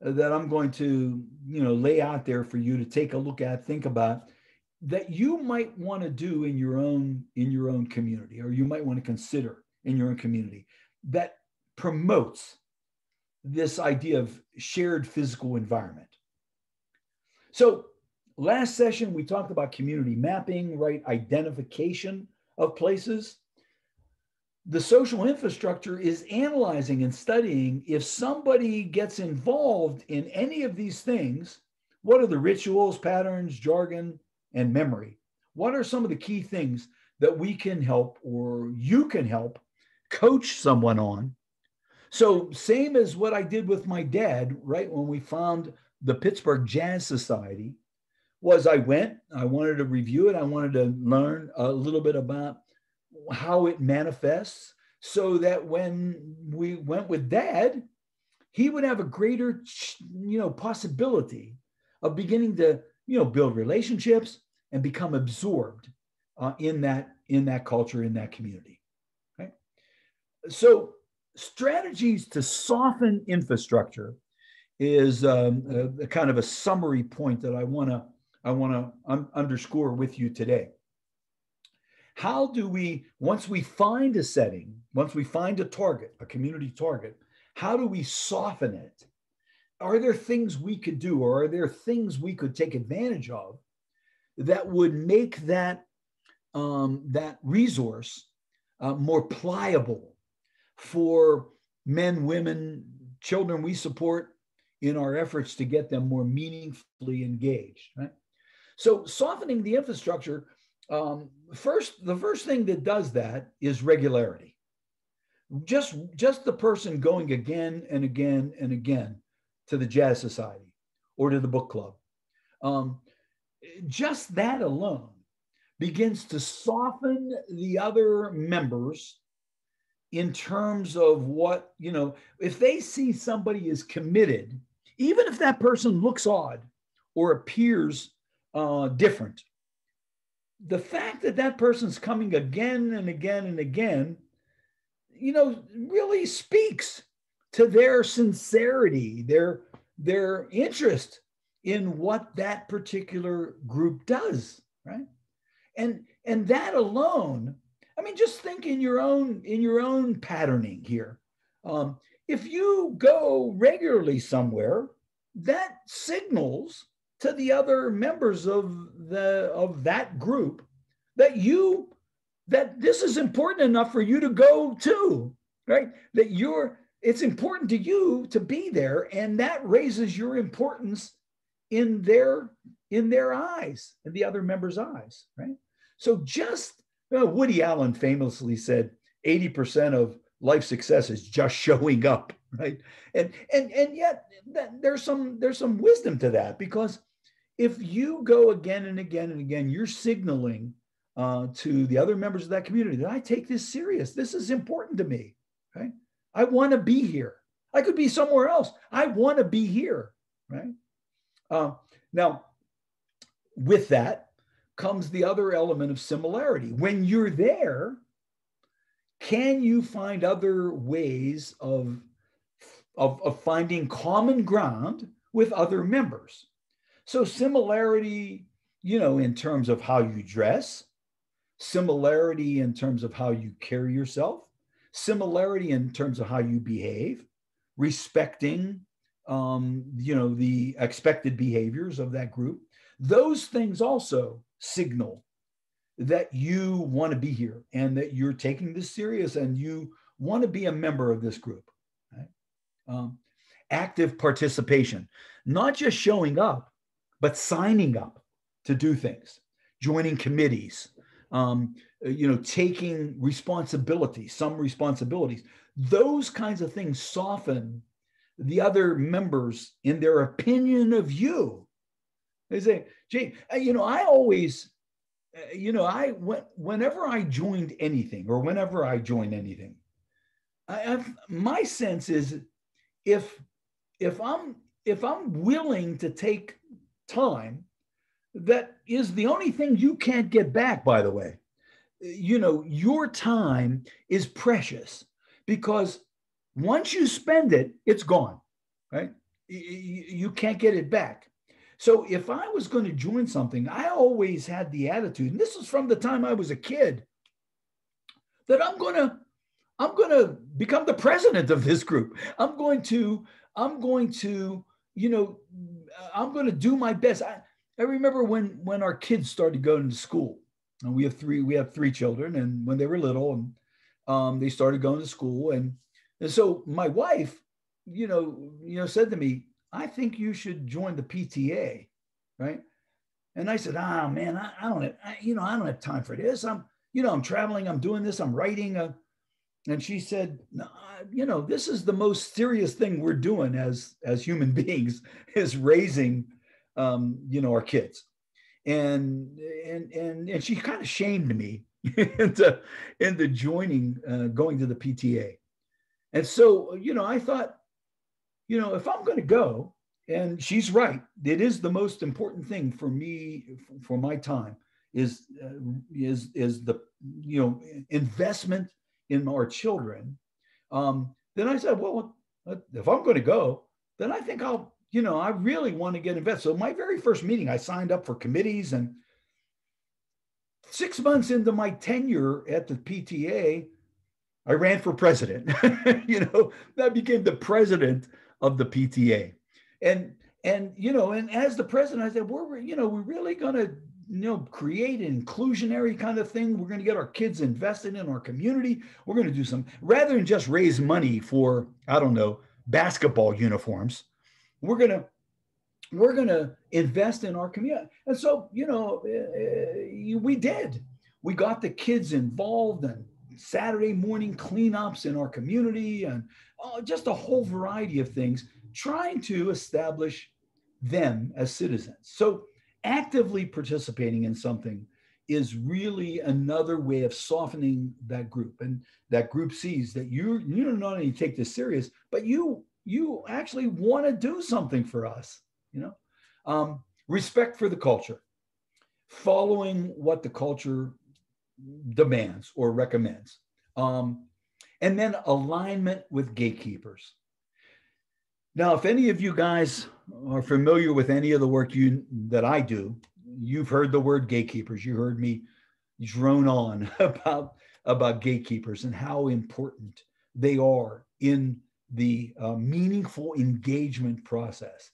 that I'm going to, you know, lay out there for you to take a look at, think about that you might want to do in your own in your own community or you might want to consider in your own community that promotes this idea of shared physical environment. So, last session, we talked about community mapping, right? Identification of places. The social infrastructure is analyzing and studying if somebody gets involved in any of these things, what are the rituals, patterns, jargon, and memory? What are some of the key things that we can help or you can help coach someone on so, same as what I did with my dad, right? When we found the Pittsburgh Jazz Society, was I went, I wanted to review it, I wanted to learn a little bit about how it manifests so that when we went with dad, he would have a greater, you know, possibility of beginning to, you know, build relationships and become absorbed uh, in that in that culture in that community. Right. So strategies to soften infrastructure is um, a, a, kind of a summary point that I want to I want to un- underscore with you today. How do we once we find a setting, once we find a target, a community target, how do we soften it? Are there things we could do or are there things we could take advantage of that would make that um, that resource uh, more pliable for men, women, children we support in our efforts to get them more meaningfully engaged. Right? So softening the infrastructure, um, first, the first thing that does that is regularity. Just, just the person going again and again and again to the Jazz Society or to the book club. Um, just that alone begins to soften the other members in terms of what, you know, if they see somebody is committed even if that person looks odd or appears uh, different, the fact that that person's coming again and again and again, you know, really speaks to their sincerity, their their interest in what that particular group does, right? And and that alone, I mean, just think in your own in your own patterning here. Um, if you go regularly somewhere, that signals to the other members of the of that group that you that this is important enough for you to go to right? That you're it's important to you to be there and that raises your importance in their in their eyes in the other members eyes right? So just you know, woody allen famously said 80% of life success is just showing up right? And and and yet there's some there's some wisdom to that because if you go again and again and again, you're signaling uh, to the other members of that community that I take this serious. This is important to me. Right? I want to be here. I could be somewhere else. I want to be here. Right? Uh, now, with that comes the other element of similarity. When you're there, can you find other ways of, of, of finding common ground with other members? So similarity, you know, in terms of how you dress, similarity in terms of how you carry yourself, similarity in terms of how you behave, respecting, um, you know, the expected behaviors of that group. Those things also signal that you want to be here and that you're taking this serious and you want to be a member of this group. Right? Um, active participation, not just showing up, but signing up to do things, joining committees, um, you know, taking responsibility, some responsibilities, those kinds of things soften the other members in their opinion of you. They say, gee, uh, you know, I always, uh, you know, I went, whenever I joined anything or whenever I join anything, I have, my sense is if if I'm if I'm willing to take time that is the only thing you can't get back, by the way. You know, your time is precious because once you spend it, it's gone, right? You can't get it back. So if I was going to join something, I always had the attitude, and this was from the time I was a kid, that I'm going to I'm going to become the president of this group. I'm going to I'm going to you know, I'm going to do my best. I, I remember when when our kids started going to school, and we have three we have three children, and when they were little, and um, they started going to school, and and so my wife, you know, you know, said to me, "I think you should join the PTA," right? And I said, "Ah, man, I, I don't I, you know, I don't have time for this. I'm, you know, I'm traveling, I'm doing this, I'm writing." A, and she said no, you know this is the most serious thing we're doing as as human beings is raising um, you know our kids. And and and and she kind of shamed me into into joining uh, going to the pta and so you know i thought you know if i'm going to go and she's right it is the most important thing for me for my time is uh, is is the you know investment in our children, um, then I said, well, if I'm going to go, then I think I'll, you know, I really want to get invested. So my very first meeting, I signed up for committees and six months into my tenure at the PTA, I ran for president. you know, that became the president of the PTA. And and you know, and as the president, I said, we're you know, we're really gonna you know, create an inclusionary kind of thing. We're going to get our kids invested in our community. We're going to do some, rather than just raise money for, I don't know, basketball uniforms. We're going to, we're going to invest in our community. And so, you know, uh, we did. We got the kids involved and Saturday morning cleanups in our community and oh, just a whole variety of things, trying to establish them as citizens. So actively participating in something is really another way of softening that group and that group sees that you you don't only take this serious but you you actually want to do something for us, you know? Um, respect for the culture, following what the culture demands or recommends. Um, and then alignment with gatekeepers. Now, if any of you guys are familiar with any of the work you that I do, you've heard the word gatekeepers. You heard me drone on about about gatekeepers and how important they are in the uh, meaningful engagement process.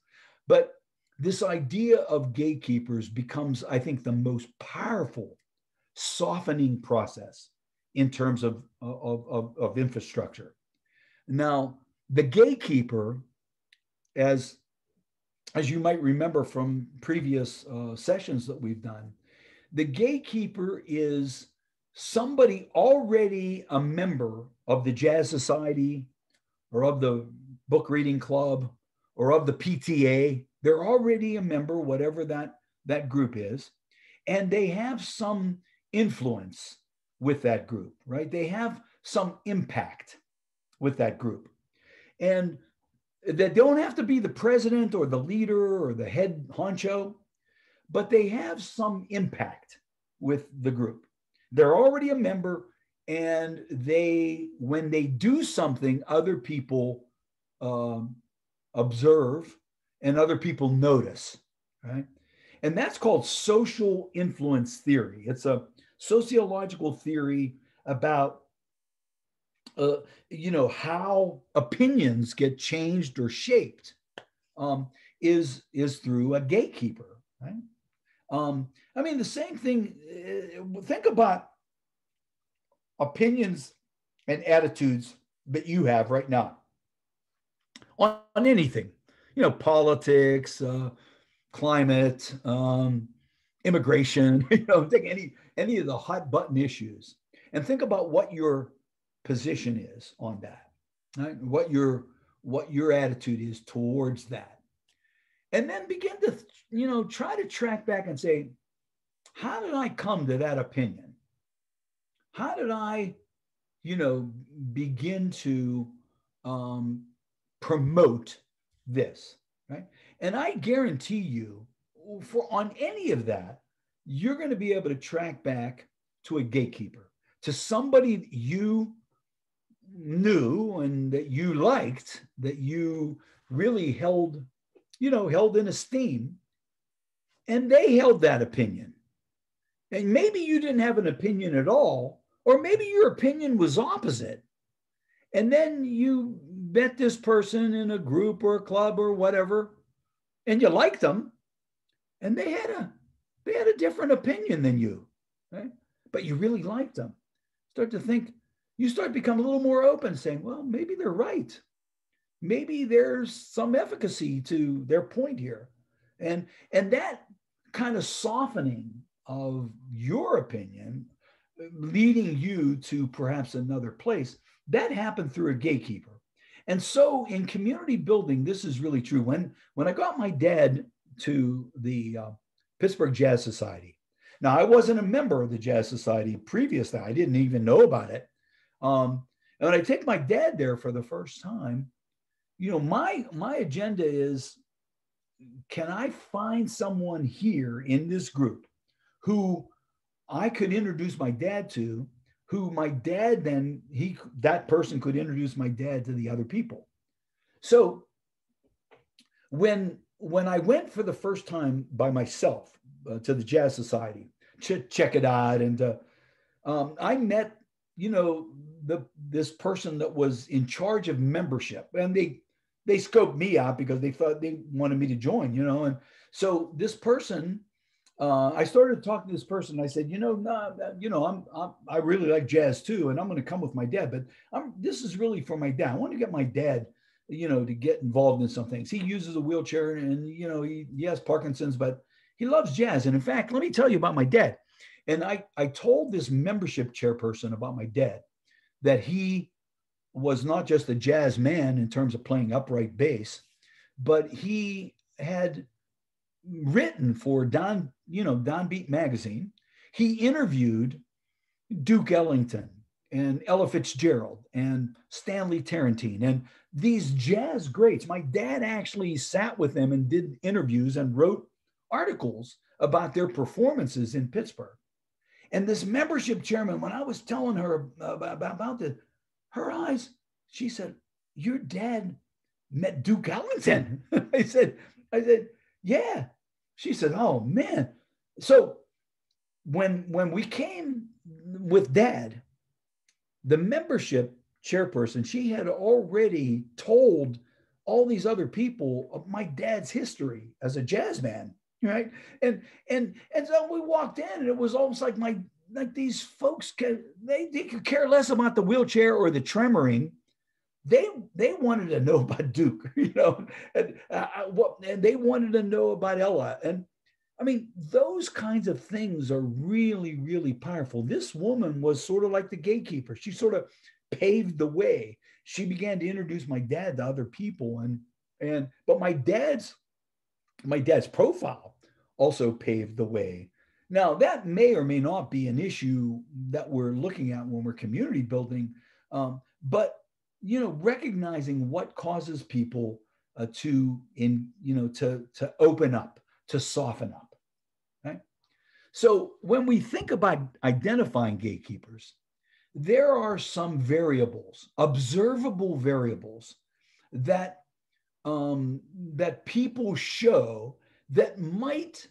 But this idea of gatekeepers becomes, I think, the most powerful softening process in terms of, of, of, of infrastructure. Now, the gatekeeper, as, as you might remember from previous uh, sessions that we've done, the gatekeeper is somebody already a member of the Jazz Society or of the book reading club or of the PTA. They're already a member, whatever that, that group is, and they have some influence with that group, right? They have some impact with that group. And they don't have to be the president or the leader or the head honcho, but they have some impact with the group. They're already a member, and they, when they do something, other people um, observe and other people notice, right? And that's called social influence theory. It's a sociological theory about uh, you know how opinions get changed or shaped um, is is through a gatekeeper right? Um, i mean the same thing uh, think about opinions and attitudes that you have right now. On, on anything you know politics uh, climate um, immigration you know take any any of the hot button issues and think about what your position is on that right? What your what your attitude is towards that. And then begin to you know try to track back and say how did i come to that opinion? How did i you know begin to um, promote this right? And i guarantee you for on any of that you're going to be able to track back to a gatekeeper, to somebody you knew and that you liked, that you really held, you know, held in esteem. And they held that opinion. And maybe you didn't have an opinion at all, or maybe your opinion was opposite. And then you met this person in a group or a club or whatever, and you liked them, and they had a they had a different opinion than you, right? But you really liked them. Start to think, you start to become a little more open, saying, well, maybe they're right. Maybe there's some efficacy to their point here. And, and that kind of softening of your opinion, leading you to perhaps another place, that happened through a gatekeeper. And so in community building, this is really true. When, when I got my dad to the uh, Pittsburgh Jazz Society. Now, I wasn't a member of the Jazz Society previously. I didn't even know about it. Um, and when I take my dad there for the first time, you know, my my agenda is can I find someone here in this group who I could introduce my dad to, who my dad then he that person could introduce my dad to the other people. So when when I went for the first time by myself uh, to the Jazz Society, ch- check it out, and uh, um, I met, you know, the this person that was in charge of membership, and they they scoped me out because they thought they wanted me to join, you know, and so this person. Uh, I started talking to this person. I said, you know, nah, you know, I'm, I'm, i really like jazz too, and I'm going to come with my dad. But I'm, this is really for my dad. I want to get my dad you know, to get involved in some things. He uses a wheelchair and, you know, he, he has Parkinson's, but he loves jazz. And in fact, let me tell you about my dad. And I, I told this membership chairperson about my dad that he was not just a jazz man in terms of playing upright bass, but he had written for Don, you know, DownBeat magazine. He interviewed Duke Ellington and Ella Fitzgerald and Stanley Turrentine and these jazz greats. My dad actually sat with them and did interviews and wrote articles about their performances in Pittsburgh. And this membership chairman, when I was telling her about, about, this, her eyes, she said, Your dad met Duke Ellington. I said, I said, Yeah. She said, Oh man. So when when we came with dad, the membership chairperson, she had already told all these other people of my dad's history as a jazz man right? And and and so we walked in and it was almost like my like these folks can they, they could care less about the wheelchair or the tremoring. They they wanted to know about duke you know and uh, what and they wanted to know about ella. And i mean those kinds of things are really really powerful. This woman was sort of like the gatekeeper. She sort of paved the way. She began to introduce my dad to other people and and but my dad's my dad's profile also paved the way. Now, that may or may not be an issue that we're looking at when we're community building, um, but you know, recognizing what causes people uh, to in you know to to open up, to soften up. Right. So when we think about identifying gatekeepers, there are some variables, observable variables that um, that people show that might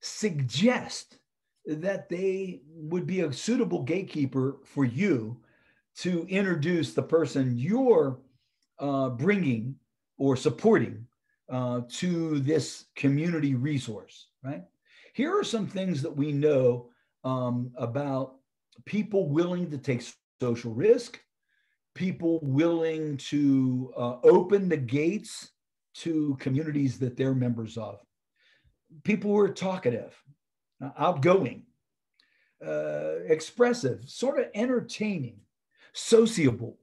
suggest that they would be a suitable gatekeeper for you to introduce the person you're uh, bringing or supporting uh, to this community resource, right? Here are some things that we know um, about people willing to take social risk, people willing to uh, open the gates to communities that they're members of. People who are talkative, outgoing, uh, expressive, sort of entertaining, sociable,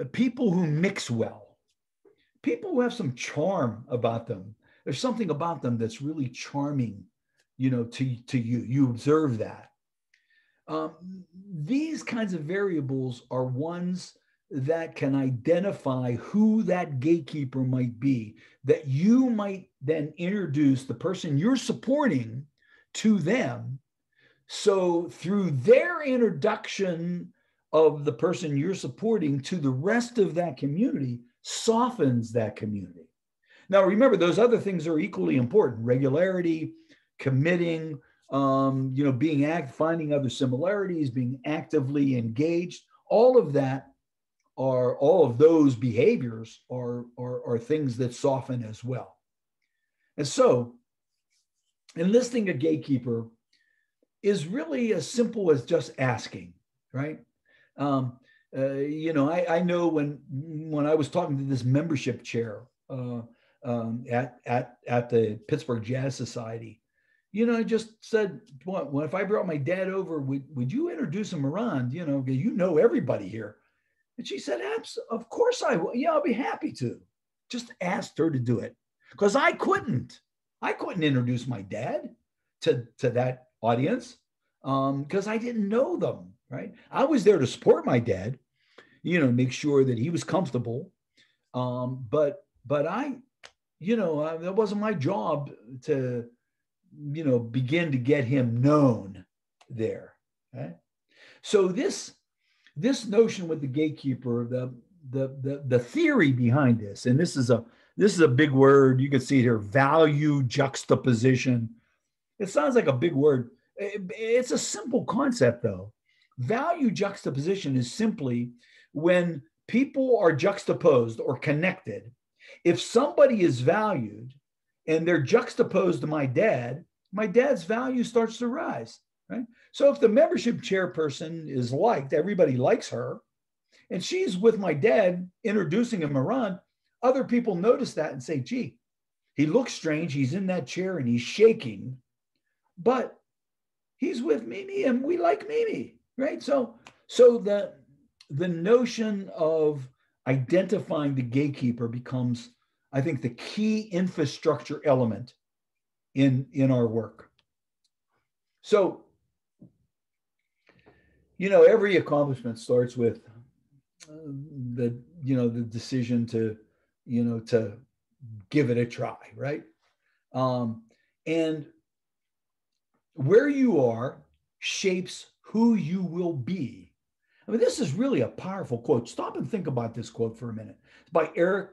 uh, people who mix well, people who have some charm about them. There's something about them that's really charming, you know, to, to you. You observe that. Um, these kinds of variables are ones that can identify who that gatekeeper might be, that you might then introduce the person you're supporting to them. So, through their introduction of the person you're supporting to the rest of that community, softens that community. Now, remember, those other things are equally important regularity, committing, um, you know, being act, finding other similarities, being actively engaged. All of that are all of those behaviors are, are, are things that soften as well. And so enlisting a gatekeeper is really as simple as just asking, right? Um, uh, you know, I, I know when when I was talking to this membership chair uh, um, at at at the Pittsburgh Jazz Society, you know, I just said, "What? Well, if I brought my dad over, would would you introduce him around? You know, you know everybody here." And she said, Of course I will. Yeah, I'll be happy to. Just asked her to do it because I couldn't. I couldn't introduce my dad to, to that audience because um, I didn't know them, right? I was there to support my dad, you know, make sure that he was comfortable. Um, but, but I, you know, I, that wasn't my job to, you know, begin to get him known there. Right? So this this notion with the gatekeeper, the, the, the, the theory behind this, and this is a this is a big word. You can see here, value juxtaposition. It sounds like a big word. It's a simple concept though. Value juxtaposition is simply when people are juxtaposed or connected. If somebody is valued and they're juxtaposed to my dad, my dad's value starts to rise right? So if the membership chairperson is liked, everybody likes her, and she's with my dad introducing him around, other people notice that and say, gee, he looks strange. He's in that chair and he's shaking, but he's with Mimi and we like Mimi, right? So, so the the notion of identifying the gatekeeper becomes, I think, the key infrastructure element in in our work. So you know, every accomplishment starts with uh, the, you know, the decision to, you know, to give it a try, right? Um, and where you are shapes who you will be. I mean, this is really a powerful quote. Stop and think about this quote for a minute. It's by Eric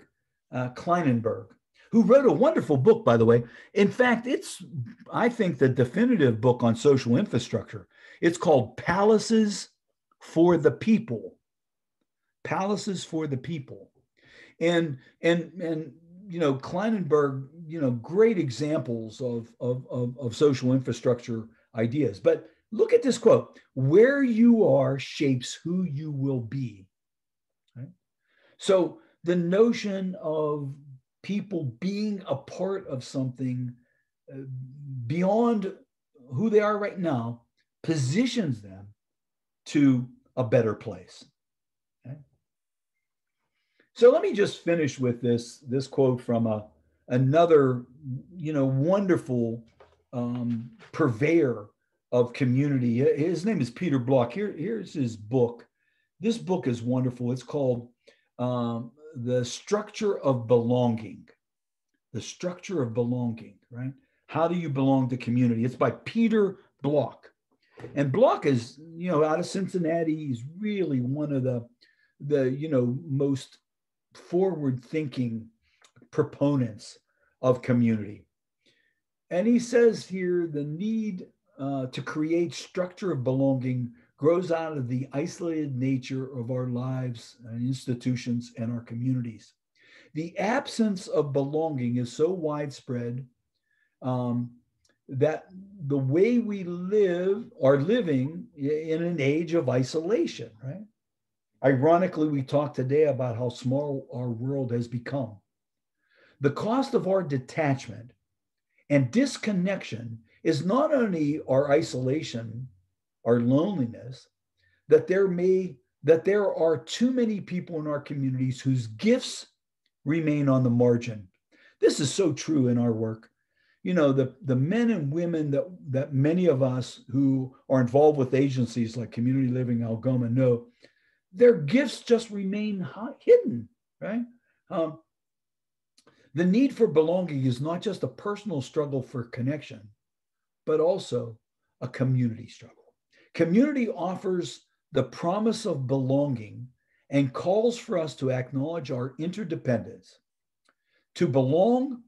uh, Klinenberg, who wrote a wonderful book, by the way. In fact, it's, I think, the definitive book on social infrastructure. It's called Palaces for the People. Palaces for the People. And, and, and, you know, Klinenberg, you know, great examples of, of, of, of social infrastructure ideas. But look at this quote where you are shapes who you will be. Right? So the notion of people being a part of something uh, beyond who they are right now positions them to a better place. Okay? So let me just finish with this, this quote from a, another, you know, wonderful um, purveyor of community. His name is Peter Block. Here, here's his book. This book is wonderful. It's called um, The Structure of Belonging. The Structure of Belonging, right? How do you belong to community? It's by Peter Block. And Block is, you know, out of Cincinnati. He's really one of the, the you know, most forward-thinking proponents of community. And he says here the need uh, to create structure of belonging grows out of the isolated nature of our lives and institutions and our communities. The absence of belonging is so widespread um, that the way we live are living in an age of isolation, right? Ironically, we talked today about how small our world has become. The cost of our detachment and disconnection is not only our isolation, our loneliness, that there may that there are too many people in our communities whose gifts remain on the margin. This is so true in our work you know the the men and women that that many of us who are involved with agencies like community living algoma know their gifts just remain hidden right? Um, the need for belonging is not just a personal struggle for connection but also a community struggle. Community offers the promise of belonging and calls for us to acknowledge our interdependence to belong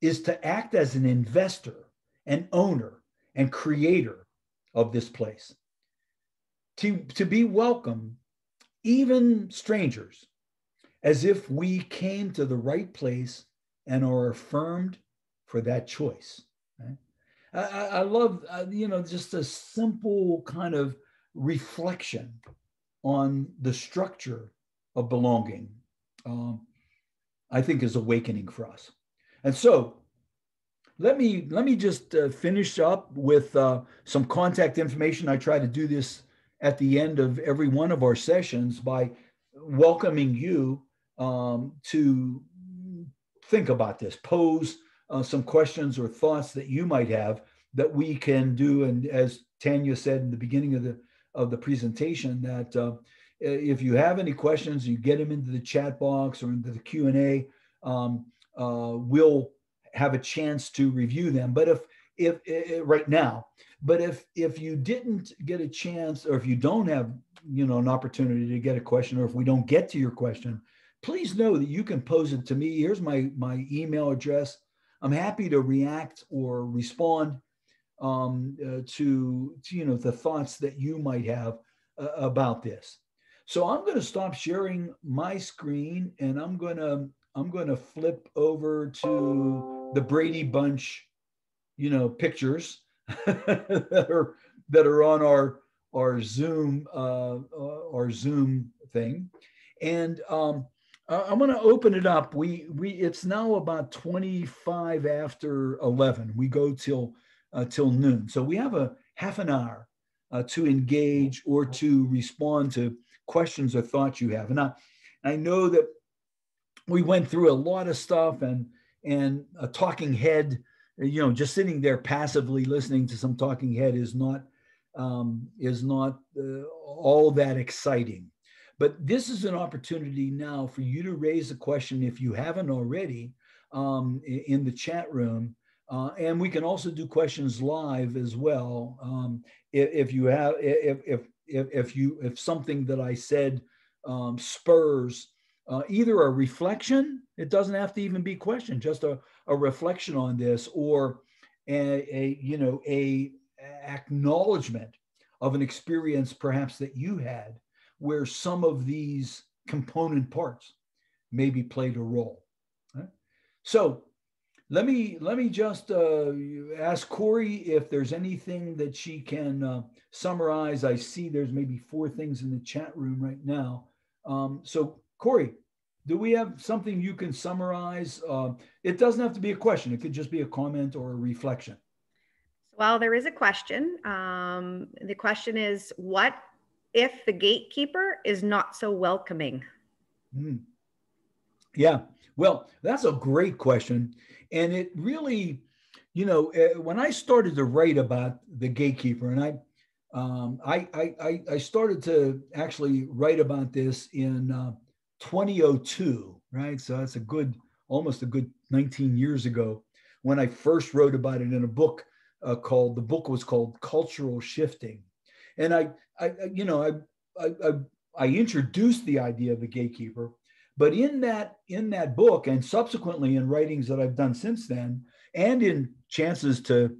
is to act as an investor and owner and creator of this place. To, to be welcome, even strangers, as if we came to the right place and are affirmed for that choice. Right? I, I, love, uh, you know, just a simple kind of reflection on the structure of belonging, um, I think is awakening for us. And so let me let me just uh, finish up with uh, some contact information. I try to do this at the end of every one of our sessions by welcoming you um, to think about this, pose uh, some questions or thoughts that you might have that we can do. And as Tanya said in the beginning of the of the presentation, that uh, if you have any questions, you get them into the chat box or into the Q and A. Um, uh, we'll have a chance to review them. But if if, if right now, but if if you didn't get a chance, or if you don't have you know an opportunity to get a question, or if we don't get to your question, please know that you can pose it to me. Here's my my email address. I'm happy to react or respond um, uh, to, to you know the thoughts that you might have uh, about this. So I'm going to stop sharing my screen and I'm going to I'm going to flip over to the Brady Bunch, you know, pictures that are that are on our our Zoom uh, uh, our Zoom thing, and um, I'm going to open it up. We we it's now about 25 after 11. We go till uh, till noon, so we have a half an hour uh, to engage or to respond to questions or thoughts you have. And I, I know that we went through a lot of stuff and and a talking head you know just sitting there passively listening to some talking head is not um, is not uh, all that exciting. But this is an opportunity now for you to raise a question if you haven't already um, in the chat room. Uh, and we can also do questions live as well. Um, if, if, you have, if, if, if, if you, if something that I said um, spurs uh, either a reflection, it doesn't have to even be question, just a, a reflection on this or a, a you know, a acknowledgement of an experience perhaps that you had where some of these component parts maybe played a role. Right? So let me let me just uh, ask Corey if there's anything that she can uh, summarize. I see there's maybe four things in the chat room right now. Um, so Corey, do we have something you can summarize? Uh, it doesn't have to be a question. It could just be a comment or a reflection. Well, there is a question. Um, the question is, what if the gatekeeper is not so welcoming? Mm. Yeah, well, that's a great question. And it really, you know, uh, when I started to write about the gatekeeper, and I, um, I, I, I started to actually write about this in uh, 2002, right? So that's a good, almost a good 19 years ago when I first wrote about it in a book uh, called the book was called Cultural Shifting, and I, I you know, I, I, I introduced the idea of the gatekeeper, but in that in that book and subsequently in writings that I've done since then, and in chances to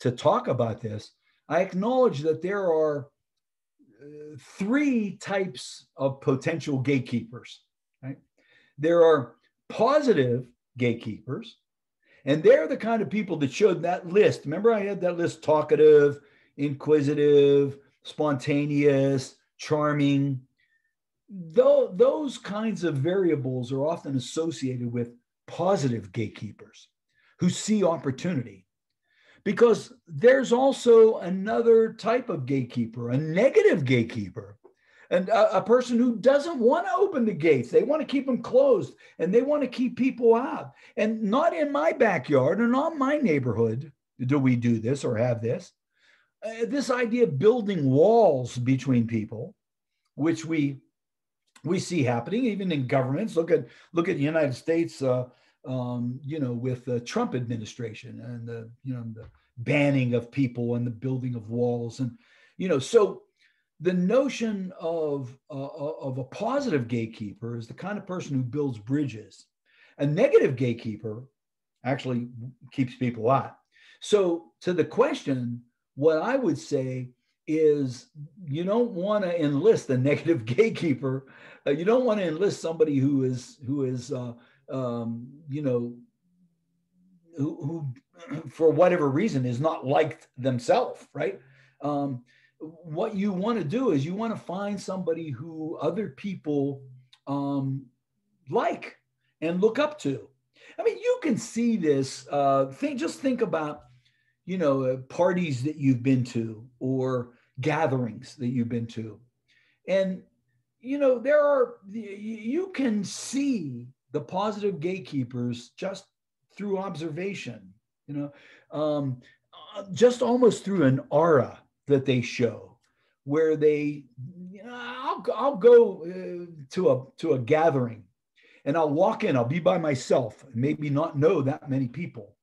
to talk about this, I acknowledge that there are three types of potential gatekeepers. Right? There are positive gatekeepers, and they're the kind of people that showed that list. Remember, I had that list talkative, inquisitive, spontaneous, charming. Though those kinds of variables are often associated with positive gatekeepers who see opportunity. Because there's also another type of gatekeeper, a negative gatekeeper, and a, a, person who doesn't want to open the gates they want to keep them closed and they want to keep people out. And not in my backyard and not my neighborhood. Do we do this or have this? Uh, this idea of building walls between people which we we see happening even in governments. Look at look at the united states uh, um, you know with the trump administration and the you know the banning of people and the building of walls and you know so the notion of, uh, uh, of a positive gatekeeper is the kind of person who builds bridges. A negative gatekeeper actually keeps people out. So, to the question, what I would say is you don't want to enlist a negative gatekeeper. Uh, you don't want to enlist somebody who is who is uh, um, you know who, who for whatever reason is not liked themselves, right? Um, what you want to do is you want to find somebody who other people um, like and look up to. I mean, you can see this. Uh, think, just think about, you know, uh, parties that you've been to or gatherings that you've been to, and you know there are you can see the positive gatekeepers just through observation. You know, um, uh, just almost through an aura that they show where they you know, I'll, I'll go uh, to a to a gathering and I'll walk in I'll be by myself maybe not know that many people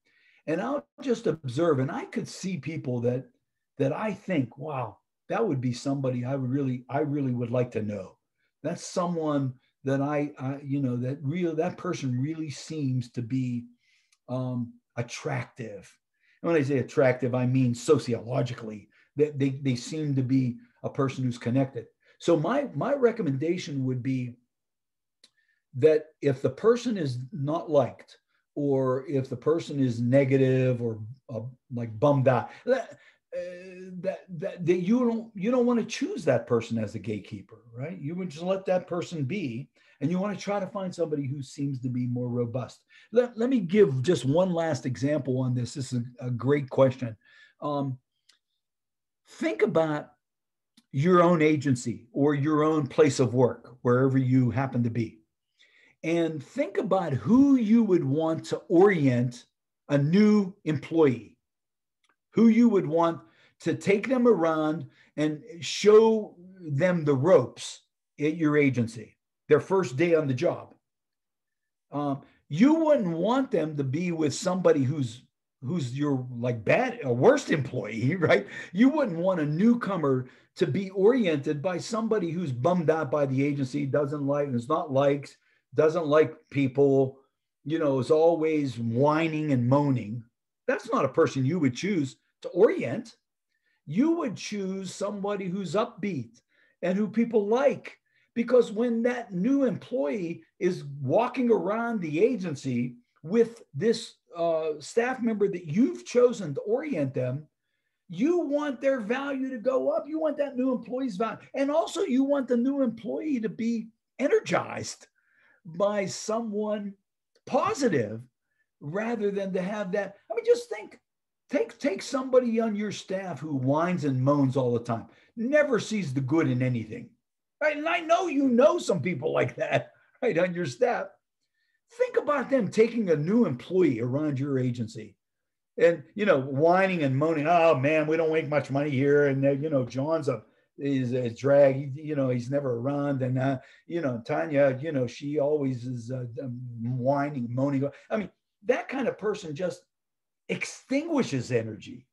and I'll just observe and I could see people that that I think wow that would be somebody I would really I really would like to know that's someone that I, I you know that real that person really seems to be um, attractive and when I say attractive I mean sociologically they, they, they seem to be a person who's connected. So my my recommendation would be that if the person is not liked, or if the person is negative or uh, like bummed out, that, that that you don't you don't want to choose that person as a gatekeeper, right? You would just let that person be, and you want to try to find somebody who seems to be more robust. Let, let me give just one last example on this. This is a, a great question. Um, think about your own agency or your own place of work, wherever you happen to be. And think about who you would want to orient a new employee, who you would want to take them around and show them the ropes at your agency, their first day on the job. Um, you wouldn't want them to be with somebody who's who's your like bad or worst employee, right? You wouldn't want a newcomer to be oriented by somebody who's bummed out by the agency, doesn't like, is not liked, doesn't like people, you know, is always whining and moaning. That's not a person you would choose to orient. You would choose somebody who's upbeat and who people like. Because when that new employee is walking around the agency with this uh, staff member that you've chosen to orient them, you want their value to go up. You want that new employee's value. And also, you want the new employee to be energized by someone positive rather than to have that. I mean, just think take, take somebody on your staff who whines and moans all the time, never sees the good in anything. Right. And I know you know some people like that, right, on your staff. Think about them taking a new employee around your agency and, you know, whining and moaning, oh man, we don't make much money here. And, you know, John's a, is a drag, you know, he's never around. And, uh, you know, Tanya, you know, she always is uh, whining, moaning. I mean, that kind of person just extinguishes energy,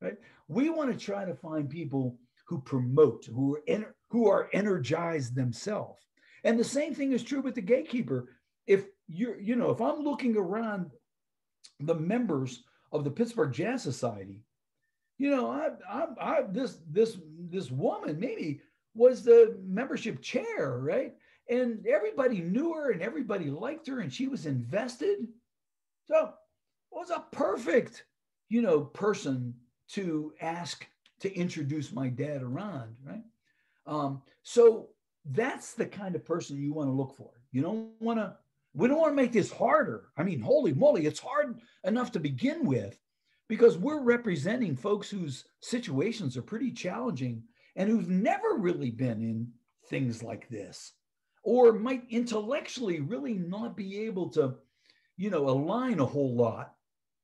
right? We want to try to find people who promote, who are, who are energized themselves. And the same thing is true with the gatekeeper. If you're, you know, if I'm looking around the members of the Pittsburgh Jazz Society, you know, I, I, I, this, this, this woman maybe was the membership chair, right? And everybody knew her and everybody liked her and she was invested. So was a perfect, you know, person to ask to introduce my dad around, right? Um, so that's the kind of person you want to look for. You don't want to, we don't want to make this harder. I mean, holy moly, it's hard enough to begin with because we're representing folks whose situations are pretty challenging and who've never really been in things like this or might intellectually really not be able to, you know, align a whole lot.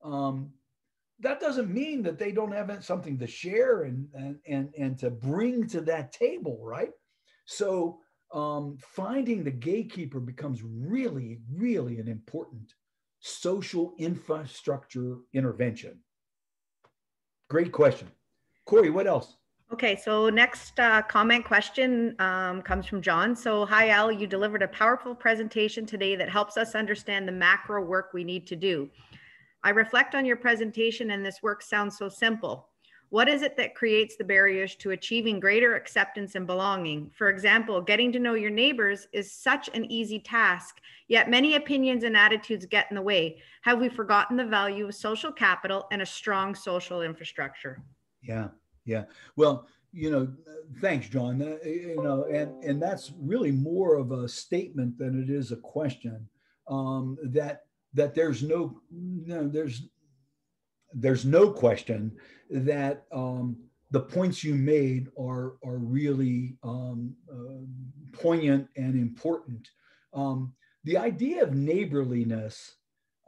Um, that doesn't mean that they don't have something to share and, and, and, and to bring to that table, right? So um, finding the gatekeeper becomes really, really an important social infrastructure intervention. Great question. Corey, what else? Okay, so next uh, comment question um, comes from John. So, hi, Al, you delivered a powerful presentation today that helps us understand the macro work we need to do. I reflect on your presentation and this work sounds so simple. What is it that creates the barriers to achieving greater acceptance and belonging? For example, getting to know your neighbors is such an easy task, yet many opinions and attitudes get in the way. Have we forgotten the value of social capital and a strong social infrastructure? Yeah, yeah. Well, you know, thanks, John. Uh, you know, and and that's really more of a statement than it is a question. Um, that that there's no, no there's there's no question that um, the points you made are are really um, uh, poignant and important. Um, the idea of neighborliness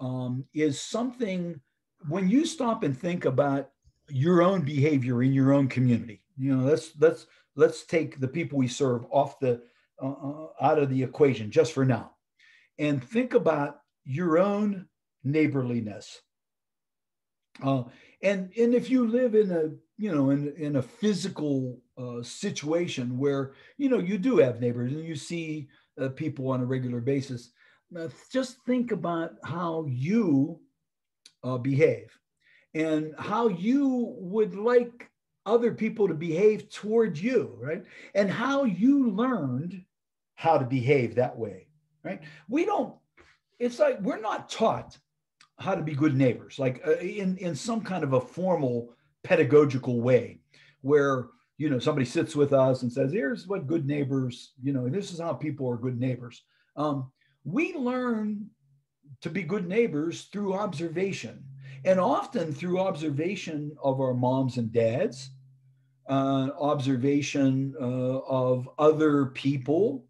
um, is something when you stop and think about your own behavior in your own community. You know, let's let's let's take the people we serve off the uh, uh out of the equation just for now, and think about your own neighborliness. Uh, and and if you live in a you know in in a physical uh, situation where you know you do have neighbors and you see uh, people on a regular basis, uh, just think about how you uh, behave and how you would like other people to behave towards you, right? And how you learned how to behave that way, right? We don't it's like we're not taught how to be good neighbors, like uh, in, in some kind of a formal pedagogical way where, you know, somebody sits with us and says, here's what good neighbors, you know, this is how people are good neighbors. Um, we learn to be good neighbors through observation and often through observation of our moms and dads, uh, observation uh, of other people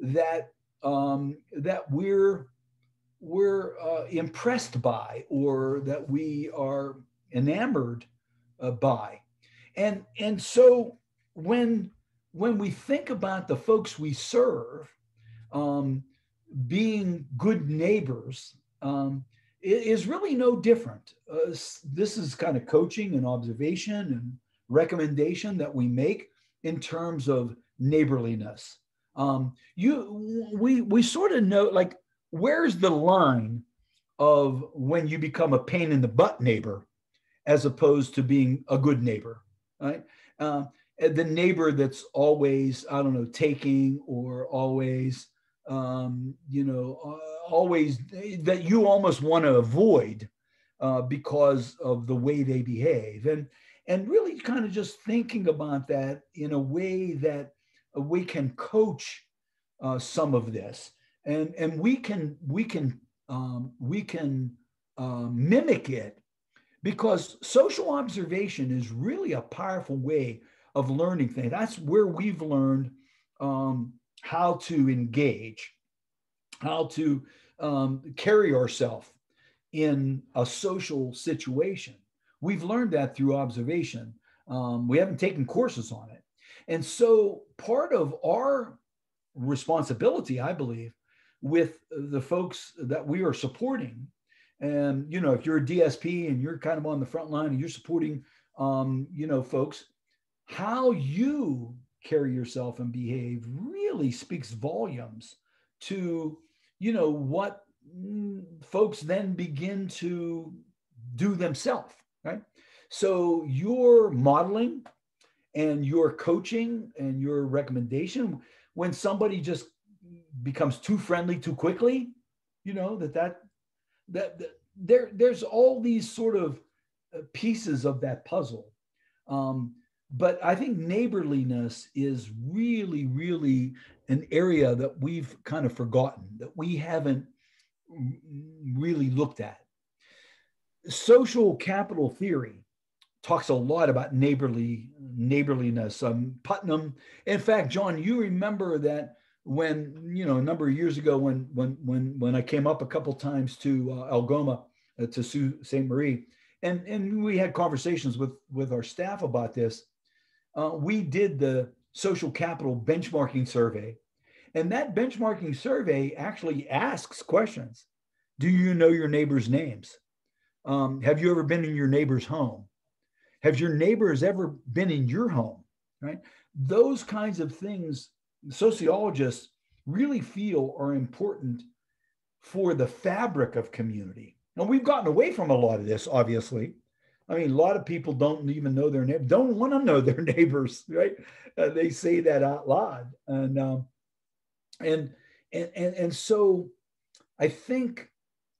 that um, that we're we're uh, impressed by or that we are enamored uh, by. and and so when when we think about the folks we serve um, being good neighbors um, is really no different. Uh, this is kind of coaching and observation and recommendation that we make in terms of neighborliness. Um, you, we, we sort of know like where's the line of when you become a pain in the butt neighbor, as opposed to being a good neighbor, right? Uh, the neighbor that's always I don't know taking or always um, you know, uh, always that you almost want to avoid uh, because of the way they behave, and and really kind of just thinking about that in a way that we can coach uh, some of this, and and we can we can um, we can uh, mimic it because social observation is really a powerful way of learning things. That's where we've learned um, how to engage, how to um, carry ourselves in a social situation. We've learned that through observation. Um, we haven't taken courses on it. And so part of our responsibility, I believe, with the folks that we are supporting, and you know, if you're a DSP and you're kind of on the front line and you're supporting, um, you know, folks, how you carry yourself and behave really speaks volumes to you know what mm, folks then begin to do themselves right? So your modeling and your coaching and your recommendation when somebody just becomes too friendly too quickly you know that that that, that there there's all these sort of uh, pieces of that puzzle um, but I think neighborliness is really, really an area that we've kind of forgotten, that we haven't really looked at. Social capital theory talks a lot about neighborly neighborliness. Um, Putnam, in fact, John, you remember that when you know a number of years ago when when when when I came up a couple times to uh, Algoma uh, to Sault Ste. Marie, and and we had conversations with with our staff about this uh, we did the social capital benchmarking survey. And that benchmarking survey actually asks questions. Do you know your neighbors' names? Um, have you ever been in your neighbor's home? Have your neighbors ever been in your home? Right? Those kinds of things sociologists really feel are important for the fabric of community. And we've gotten away from a lot of this, obviously, I mean, a lot of people don't even know their neighbor, don't want to know their neighbors, right? Uh, they say that out loud, and um, and and and and so I think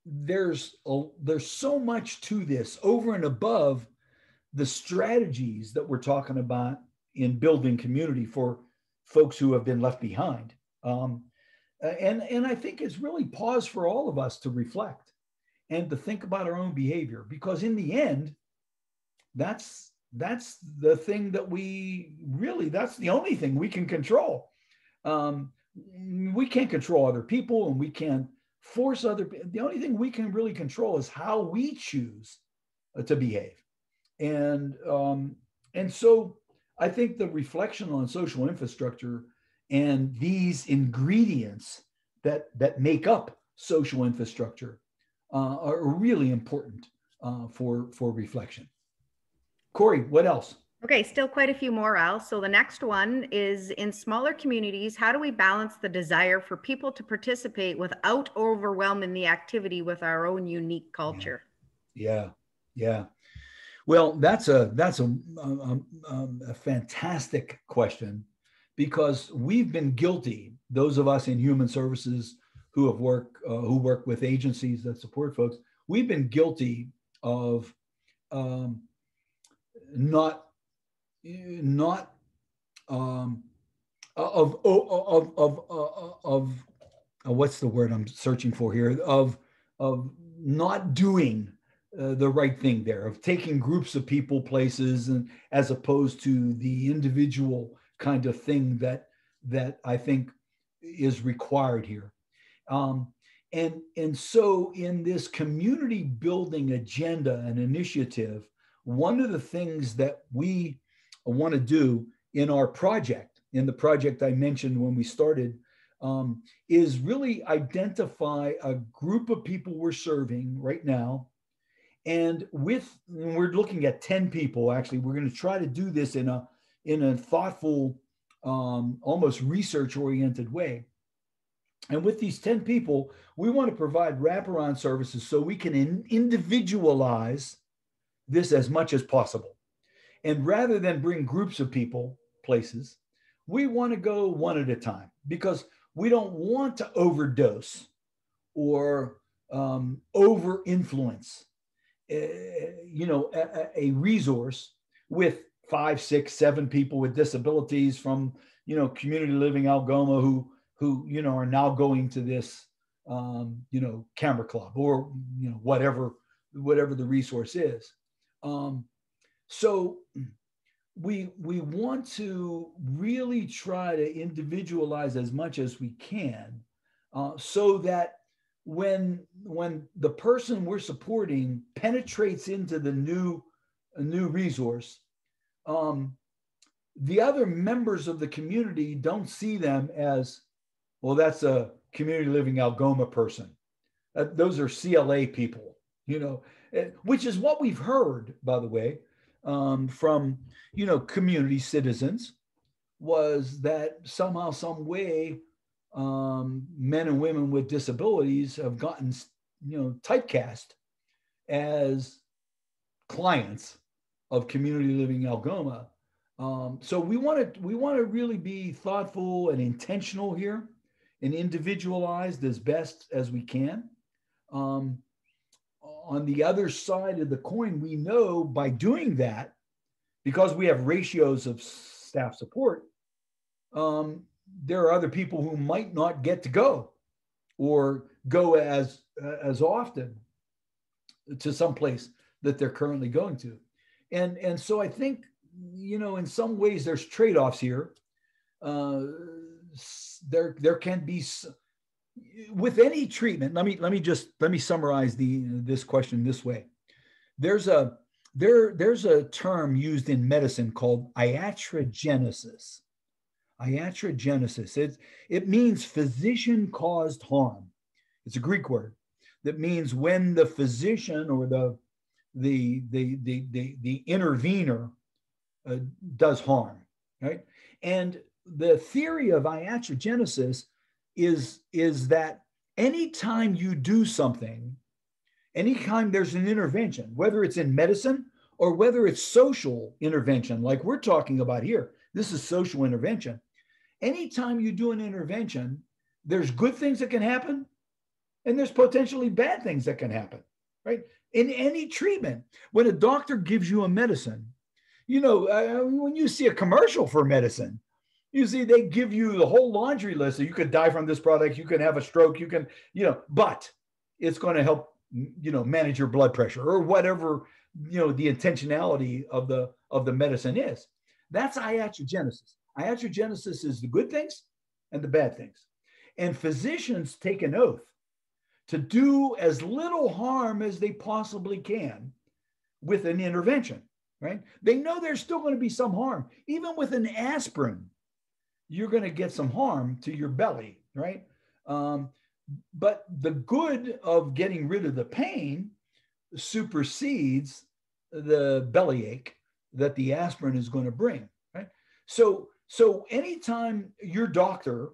there's a, there's so much to this over and above the strategies that we're talking about in building community for folks who have been left behind. Um, and and I think it's really pause for all of us to reflect and to think about our own behavior because in the end that's that's the thing that we really that's the only thing we can control um, we can't control other people and we can't force other the only thing we can really control is how we choose uh, to behave and um, and so i think the reflection on social infrastructure and these ingredients that that make up social infrastructure uh, are really important uh, for for reflection Corey, what else? Okay, still quite a few more, Al. So the next one is in smaller communities, how do we balance the desire for people to participate without overwhelming the activity with our own unique culture? Yeah, yeah. Well, that's a that's a, a, a fantastic question because we've been guilty. Those of us in human services who have worked uh, who work with agencies that support folks, we've been guilty of um, not not um, of, of, of, of, of uh, what's the word I'm searching for here of, of not doing uh, the right thing there, of taking groups of people places and as opposed to the individual kind of thing that, that I think is required here. Um, and, and so in this community building agenda and initiative, one of the things that we want to do in our project, in the project I mentioned when we started, um, is really identify a group of people we're serving right now. And with, we're looking at 10 people, actually, we're going to try to do this in a, in a thoughtful, um, almost research oriented way. And with these 10 people, we want to provide wraparound services so we can in individualize this as much as possible. And rather than bring groups of people places, we want to go one at a time because we don't want to overdose or um, over influence, you know, a, a resource with five, six, seven people with disabilities from, you know, community living Algoma who who you know are now going to this um, you know camera club or you know whatever whatever the resource is. Um, so we we want to really try to individualize as much as we can uh, so that when when the person we're supporting penetrates into the new new resource um, the other members of the community don't see them as well, that's a community living Algoma person. Uh, those are CLA people, you know, eh, which is what we've heard, by the way, um, from, you know, community citizens was that somehow, some way, um, men and women with disabilities have gotten, you know, typecast as clients of community living Algoma. Um, so we want to we want to really be thoughtful and intentional here and individualized as best as we can. Um, on the other side of the coin, we know by doing that, because we have ratios of staff support, um, there are other people who might not get to go or go as as often to some place that they're currently going to. And, and so I think, you know, in some ways there's trade-offs here. Uh, there there can be with any treatment let me let me just let me summarize the this question this way there's a there there's a term used in medicine called iatrogenesis iatrogenesis it, it means physician caused harm it's a greek word that means when the physician or the the the the the, the intervener uh, does harm right and the theory of iatrogenesis is, is that anytime you do something, anytime there's an intervention, whether it's in medicine or whether it's social intervention, like we're talking about here, this is social intervention. Anytime you do an intervention, there's good things that can happen and there's potentially bad things that can happen, right? In any treatment, when a doctor gives you a medicine, you know, uh, when you see a commercial for medicine, you see, they give you the whole laundry list. So you could die from this product, you can have a stroke, you can, you know, but it's going to help, you know, manage your blood pressure or whatever, you know, the intentionality of the of the medicine is. That's iatrogenesis. Iatrogenesis is the good things and the bad things. And physicians take an oath to do as little harm as they possibly can with an intervention, right? They know there's still going to be some harm, even with an aspirin you're going to get some harm to your belly, right? Um, but the good of getting rid of the pain supersedes the bellyache that the aspirin is going to bring, right? So, so anytime your doctor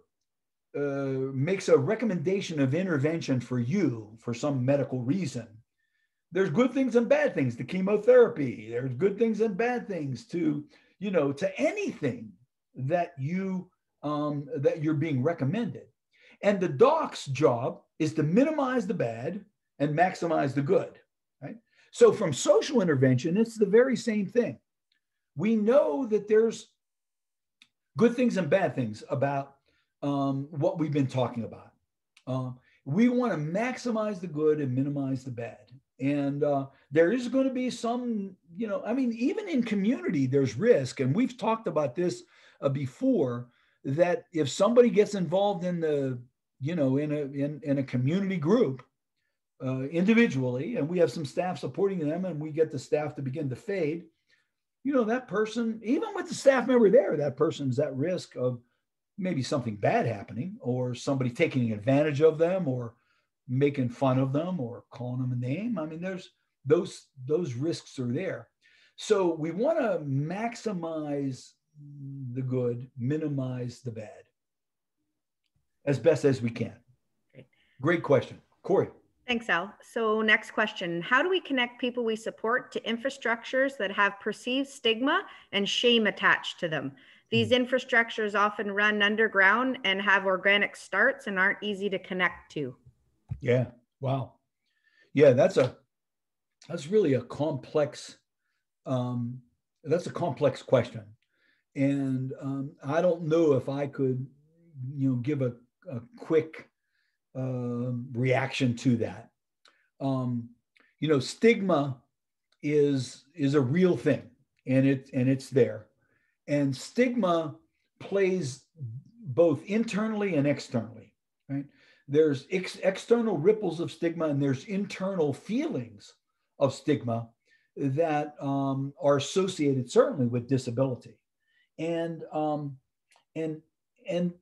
uh, makes a recommendation of intervention for you for some medical reason, there's good things and bad things to chemotherapy. There's good things and bad things to, you know, to anything that you um, that you're being recommended. And the doc's job is to minimize the bad and maximize the good. Right? So from social intervention, it's the very same thing. We know that there's good things and bad things about um, what we've been talking about. Uh, we want to maximize the good and minimize the bad. And uh, there is going to be some, you know, I mean, even in community, there's risk. And we've talked about this uh, before that if somebody gets involved in the you know in a in, in a community group uh, individually and we have some staff supporting them and we get the staff to begin to fade you know, that person, even with the staff member there, that person's at risk of maybe something bad happening or somebody taking advantage of them or making fun of them or calling them a name. I mean, there's those those risks are there. So we want to maximize the good, minimize the bad as best as we can. Great, Great question. Corey. Thanks, Al. So next question, how do we connect people we support to infrastructures that have perceived stigma and shame attached to them? These mm. infrastructures often run underground and have organic starts and aren't easy to connect to. Yeah. Wow. Yeah, that's a that's really a complex um, that's a complex question, and um, I don't know if I could, you know, give a, a quick uh, reaction to that. Um, you know, stigma is is a real thing, and it and it's there, and stigma plays both internally and externally. Right? There's ex- external ripples of stigma, and there's internal feelings of stigma that um, are associated certainly with disability, and um, and and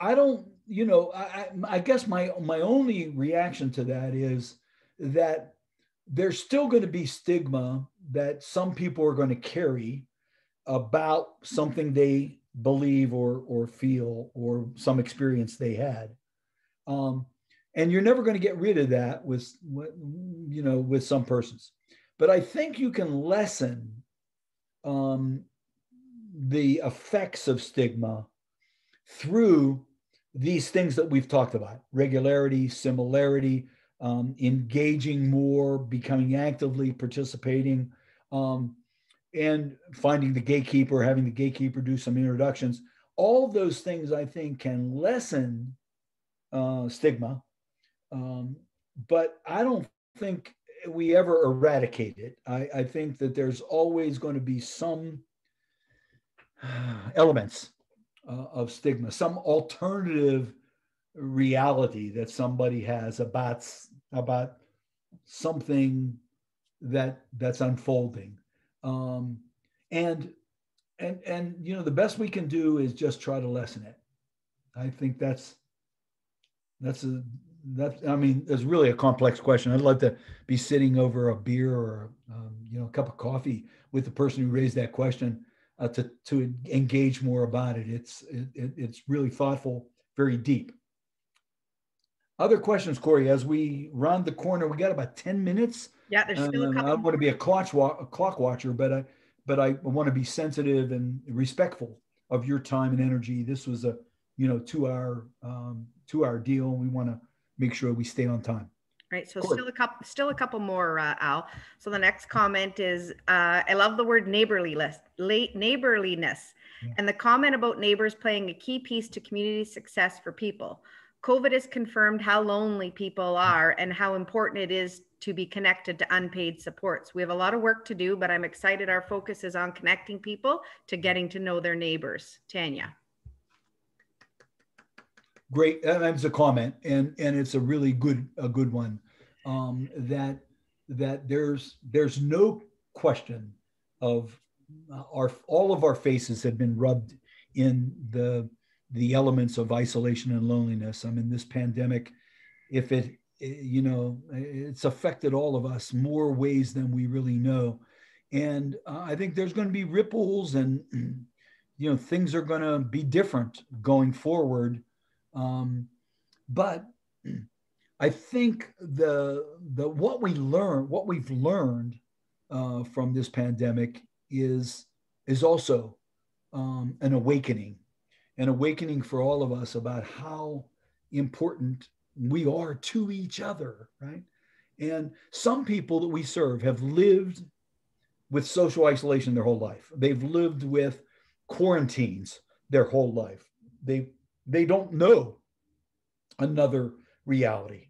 I don't, you know, I, I guess my my only reaction to that is that there's still going to be stigma that some people are going to carry about something they believe or or feel or some experience they had. Um, and you're never going to get rid of that with you know with some persons but i think you can lessen um, the effects of stigma through these things that we've talked about regularity similarity um, engaging more becoming actively participating um, and finding the gatekeeper having the gatekeeper do some introductions all of those things i think can lessen uh, stigma um, but I don't think we ever eradicate it. I, I think that there's always going to be some elements uh, of stigma, some alternative reality that somebody has about about something that that's unfolding. Um, and and and you know the best we can do is just try to lessen it. I think that's that's a that I mean, it's really a complex question. I'd love to be sitting over a beer or um, you know a cup of coffee with the person who raised that question uh, to to engage more about it. It's it, it's really thoughtful, very deep. Other questions, Corey? As we round the corner, we got about ten minutes. Yeah, there's still a couple. I don't want to be a clock, a clock watcher, but I but I want to be sensitive and respectful of your time and energy. This was a you know two hour um, two hour deal. We want to make sure we stay on time. Right. So still a couple, still a couple more, uh, Al. So the next comment is, uh, I love the word neighborliness, neighborliness, yeah. and the comment about neighbors playing a key piece to community success for people. COVID has confirmed how lonely people are and how important it is to be connected to unpaid supports. We have a lot of work to do, but I'm excited our focus is on connecting people to getting to know their neighbors. Tanya great. That's a comment, and and it's a really good a good one. Um, that that there's there's no question of our all of our faces have been rubbed in the the elements of isolation and loneliness. I mean, this pandemic, if it you know it's affected all of us more ways than we really know and uh, i think there's going to be ripples and you know things are going to be different going forward um, but I think the the what we learn, what we've learned uh, from this pandemic is is also um, an awakening, an awakening for all of us about how important we are to each other, right? And some people that we serve have lived with social isolation their whole life. They've lived with quarantines their whole life. They they don't know another reality.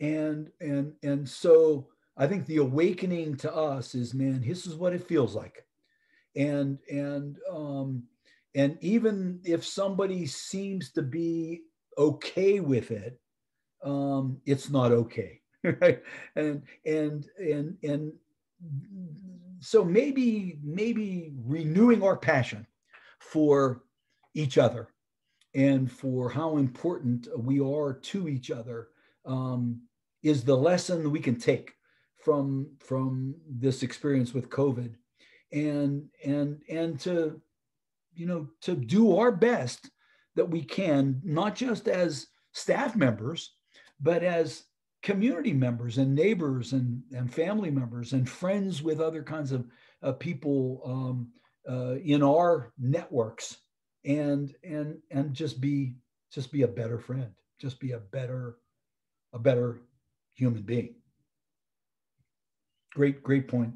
And and and so i think the awakening to us is man this is what it feels like. And and um and even if somebody seems to be okay with it um it's not okay right? And and and and so maybe maybe renewing our passion for each other and for how important we are to each other um, is the lesson we can take from from this experience with COVID, and and and to you know to do our best that we can, not just as staff members, but as community members and neighbors and, and family members and friends with other kinds of uh, people um, uh, in our networks and and and just be just be a better friend just be a better a better human being. Great great point.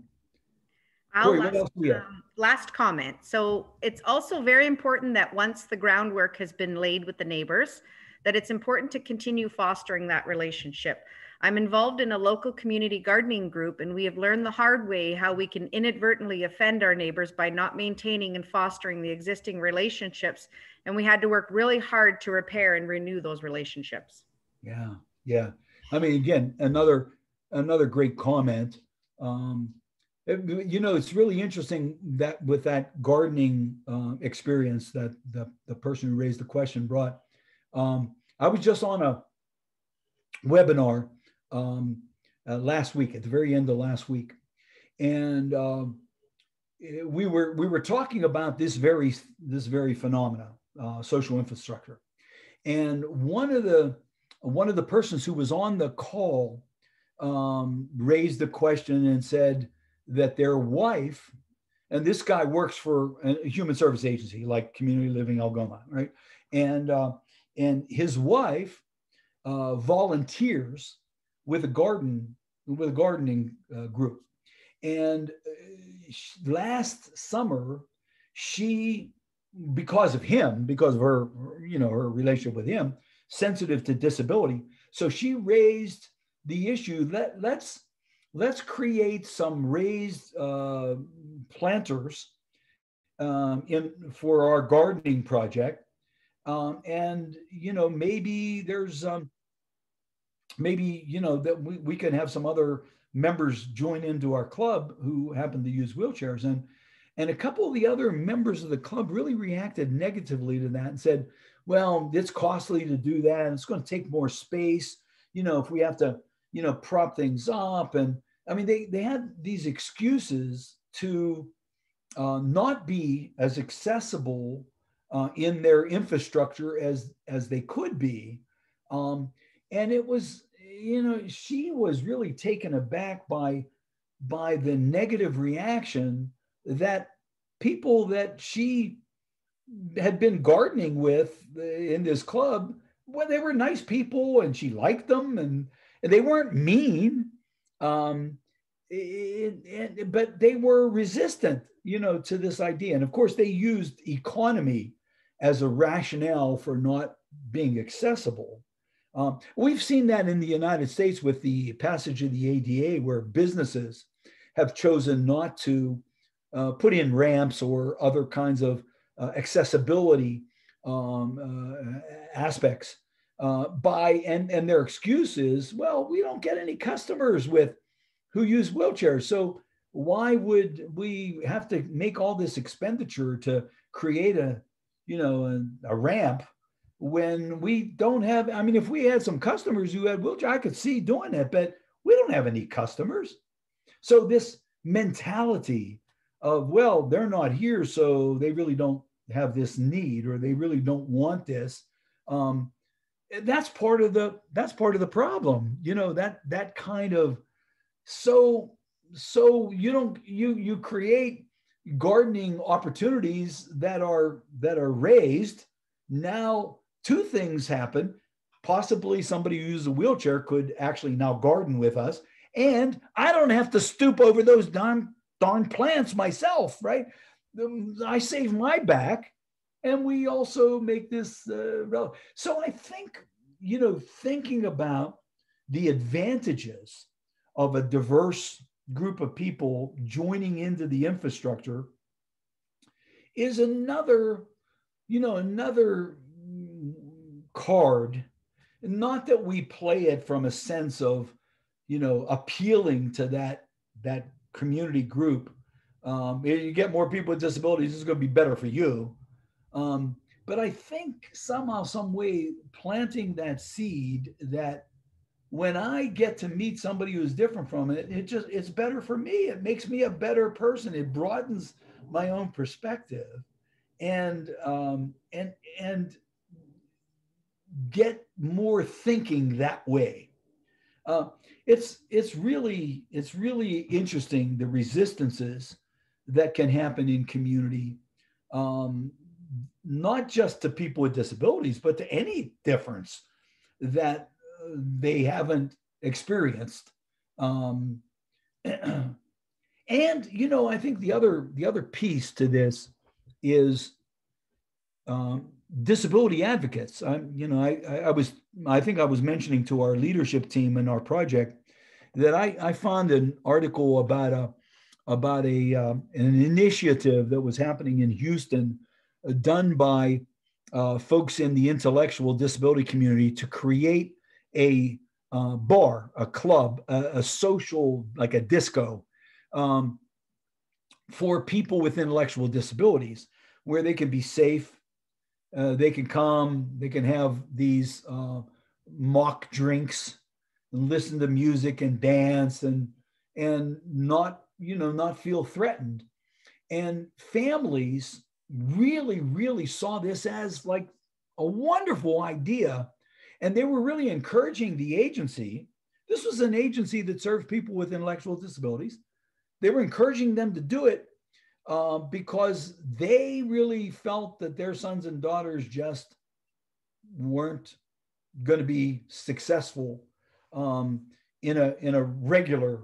Corey, last, um, last comment. So it's also very important that once the groundwork has been laid with the neighbors that it's important to continue fostering that relationship I'm involved in a local community gardening group, and we have learned the hard way how we can inadvertently offend our neighbors by not maintaining and fostering the existing relationships. And we had to work really hard to repair and renew those relationships. Yeah, yeah. I mean, again, another another great comment. Um, you know, it's really interesting that with that gardening uh, experience that the, the person who raised the question brought. Um, I was just on a webinar um, uh, last week, at the very end of last week, and um, we were we were talking about this very this very phenomena, uh, social infrastructure, and one of the one of the persons who was on the call um, raised the question and said that their wife, and this guy works for a human service agency like Community Living Algoma, right? And uh, and his wife uh, volunteers with a garden with a gardening uh, group. And uh, last summer she because of him because of her you know her relationship with him sensitive to disability. So she raised the issue that let's let's create some raised uh, planters um, in for our gardening project. Um, and you know maybe there's um, maybe you know that we, we can have some other members join into our club who happen to use wheelchairs. And and a couple of the other members of the club really reacted negatively to that and said well it's costly to do that and it's going to take more space you know if we have to you know prop things up. And i mean they they had these excuses to uh, not be as accessible uh, in their infrastructure as as they could be. Um, and it was you know she was really taken aback by by the negative reaction that people that she had been gardening with in this club well they were nice people and she liked them and, and they weren't mean. Um, it, it, but they were resistant you know to this idea. And of course they used economy as a rationale for not being accessible um, we've seen that in the United States with the passage of the ADA, where businesses have chosen not to uh, put in ramps or other kinds of uh, accessibility um, uh, aspects uh, by and and their excuse is, well, we don't get any customers with who use wheelchairs, so why would we have to make all this expenditure to create a you know a, a ramp when we don't have, I mean, if we had some customers who had wheelchair, I could see doing it, but we don't have any customers. So this mentality of, well, they're not here, so they really don't have this need or they really don't want this. Um, that's part of the that's part of the problem you know that that kind of so so you don't you you create gardening opportunities that are that are raised now two things happen. Possibly somebody who uses a wheelchair could actually now garden with us. And I don't have to stoop over those darn, darn plants myself, right? Um, I save my back. And we also make this uh. So I think, you know, thinking about the advantages of a diverse group of people joining into the infrastructure is another, you know, another card not that we play it from a sense of you know appealing to that that community group. Um, you get more people with disabilities, it's going to be better for you. Um, but I think somehow, some way, planting that seed that when I get to meet somebody who's different from it, it just it's better for me. It makes me a better person. It broadens my own perspective, and um, and and get more thinking that way. Uh, it's it's really it's really interesting the resistances that can happen in community, um, not just to people with disabilities, but to any difference that they haven't experienced. Um, and you know, I think the other the other piece to this is um, disability advocates. I'm, you know, I, I was I think I was mentioning to our leadership team in our project that I, I found an article about a about a uh, an initiative that was happening in Houston, uh, done by uh, folks in the intellectual disability community to create a uh, bar, a club, a, a, social, like a disco, um, for people with intellectual disabilities, where they can be safe, uh, they can come, they can have these uh, mock drinks, and listen to music and dance, and and not you know not feel threatened. And families really, really saw this as like a wonderful idea and they were really encouraging the agency. This was an agency that served people with intellectual disabilities. They were encouraging them to do it uh, because they really felt that their sons and daughters just weren't going to be successful um, in a in a regular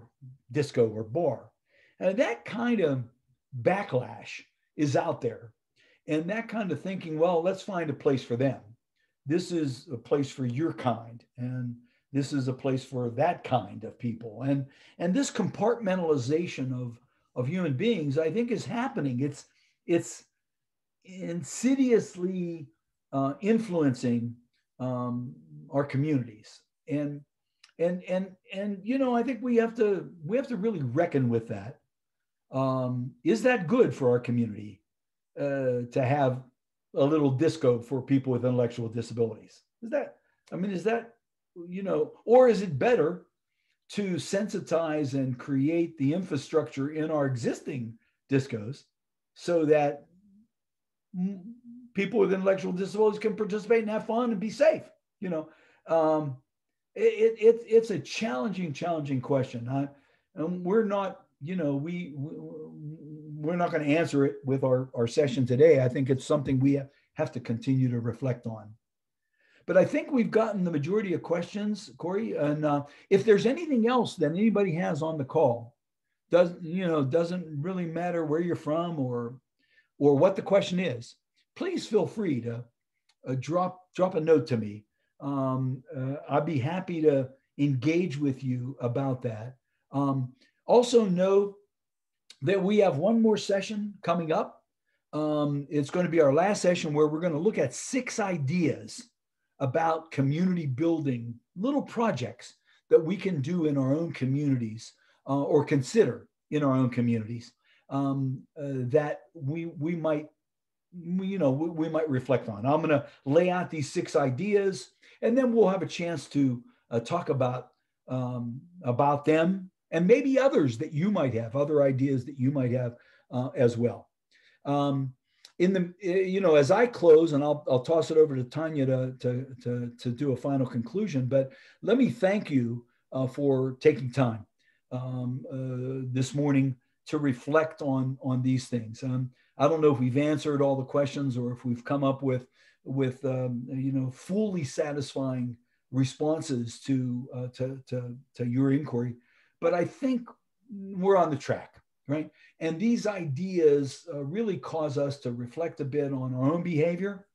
disco or bar. And that kind of backlash is out there. And that kind of thinking, well, let's find a place for them this is a place for your kind and this is a place for that kind of people and and this compartmentalization of of human beings i think is happening. It's it's insidiously uh, influencing um, our communities. And and and and you know i think we have to we have to really reckon with that. Um, is that good for our community uh, to have a little disco for people with intellectual disabilities. Is that, I mean, is that, you know, or is it better to sensitize and create the infrastructure in our existing discos so that people with intellectual disabilities can participate and have fun and be safe? You know, um, it, it, it's a challenging, challenging question. I, and we're not, you know, we we're not going to answer it with our, our session today. I think it's something we have to continue to reflect on. But I think we've gotten the majority of questions, Corey. And uh, if there's anything else that anybody has on the call, doesn't you know doesn't really matter where you're from or or what the question is, please feel free to uh, drop drop a note to me. Um, uh, I'd be happy to engage with you about that. Um, also know that we have one more session coming up. Um, it's going to be our last session where we're going to look at six ideas about community building, little projects that we can do in our own communities uh, or consider in our own communities um, uh, that we we might you know we, we, might reflect on. I'm going to lay out these six ideas, and then we'll have a chance to uh, talk about um, about them and maybe others that you might have, other ideas that you might have uh, as well. Um, in the, eh, you know, as I close, and I'll, I'll toss it over to Tanya to, to, to, to do a final conclusion, but let me thank you uh, for taking time um, uh, this morning to reflect on, on these things. Um, I don't know if we've answered all the questions or if we've come up with, with um, you know, fully satisfying responses to, uh, to, to, to your inquiry but I think we're on the track, right? And these ideas uh, really cause us to reflect a bit on our own behavior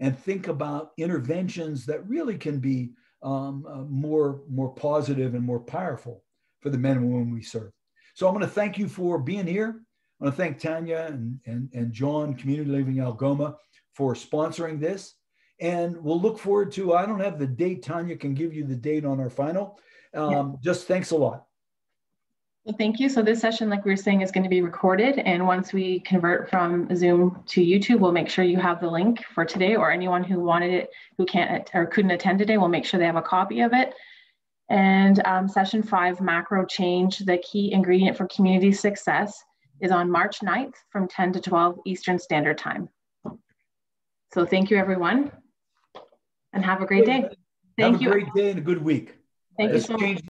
and think about interventions that really can be um, uh, more, more positive and more powerful for the men and women we serve. So I'm going to thank you for being here. I want to thank Tanya and, and, and John, Community Living Algoma, for sponsoring this. And we'll look forward to, I don't have the date, Tanya can give you the date on our final. Um, yeah. Just thanks a lot. Well, thank you. So this session, like we were saying, is going to be recorded. And once we convert from Zoom to YouTube, we'll make sure you have the link for today or anyone who wanted it, who can't or couldn't attend today, we'll make sure they have a copy of it. And um, session five, macro change, the key ingredient for community success is on March 9th from 10 to 12 Eastern Standard Time. So thank you, everyone, and have a great day. Thank have you. a great day and a good week. Thank you so much.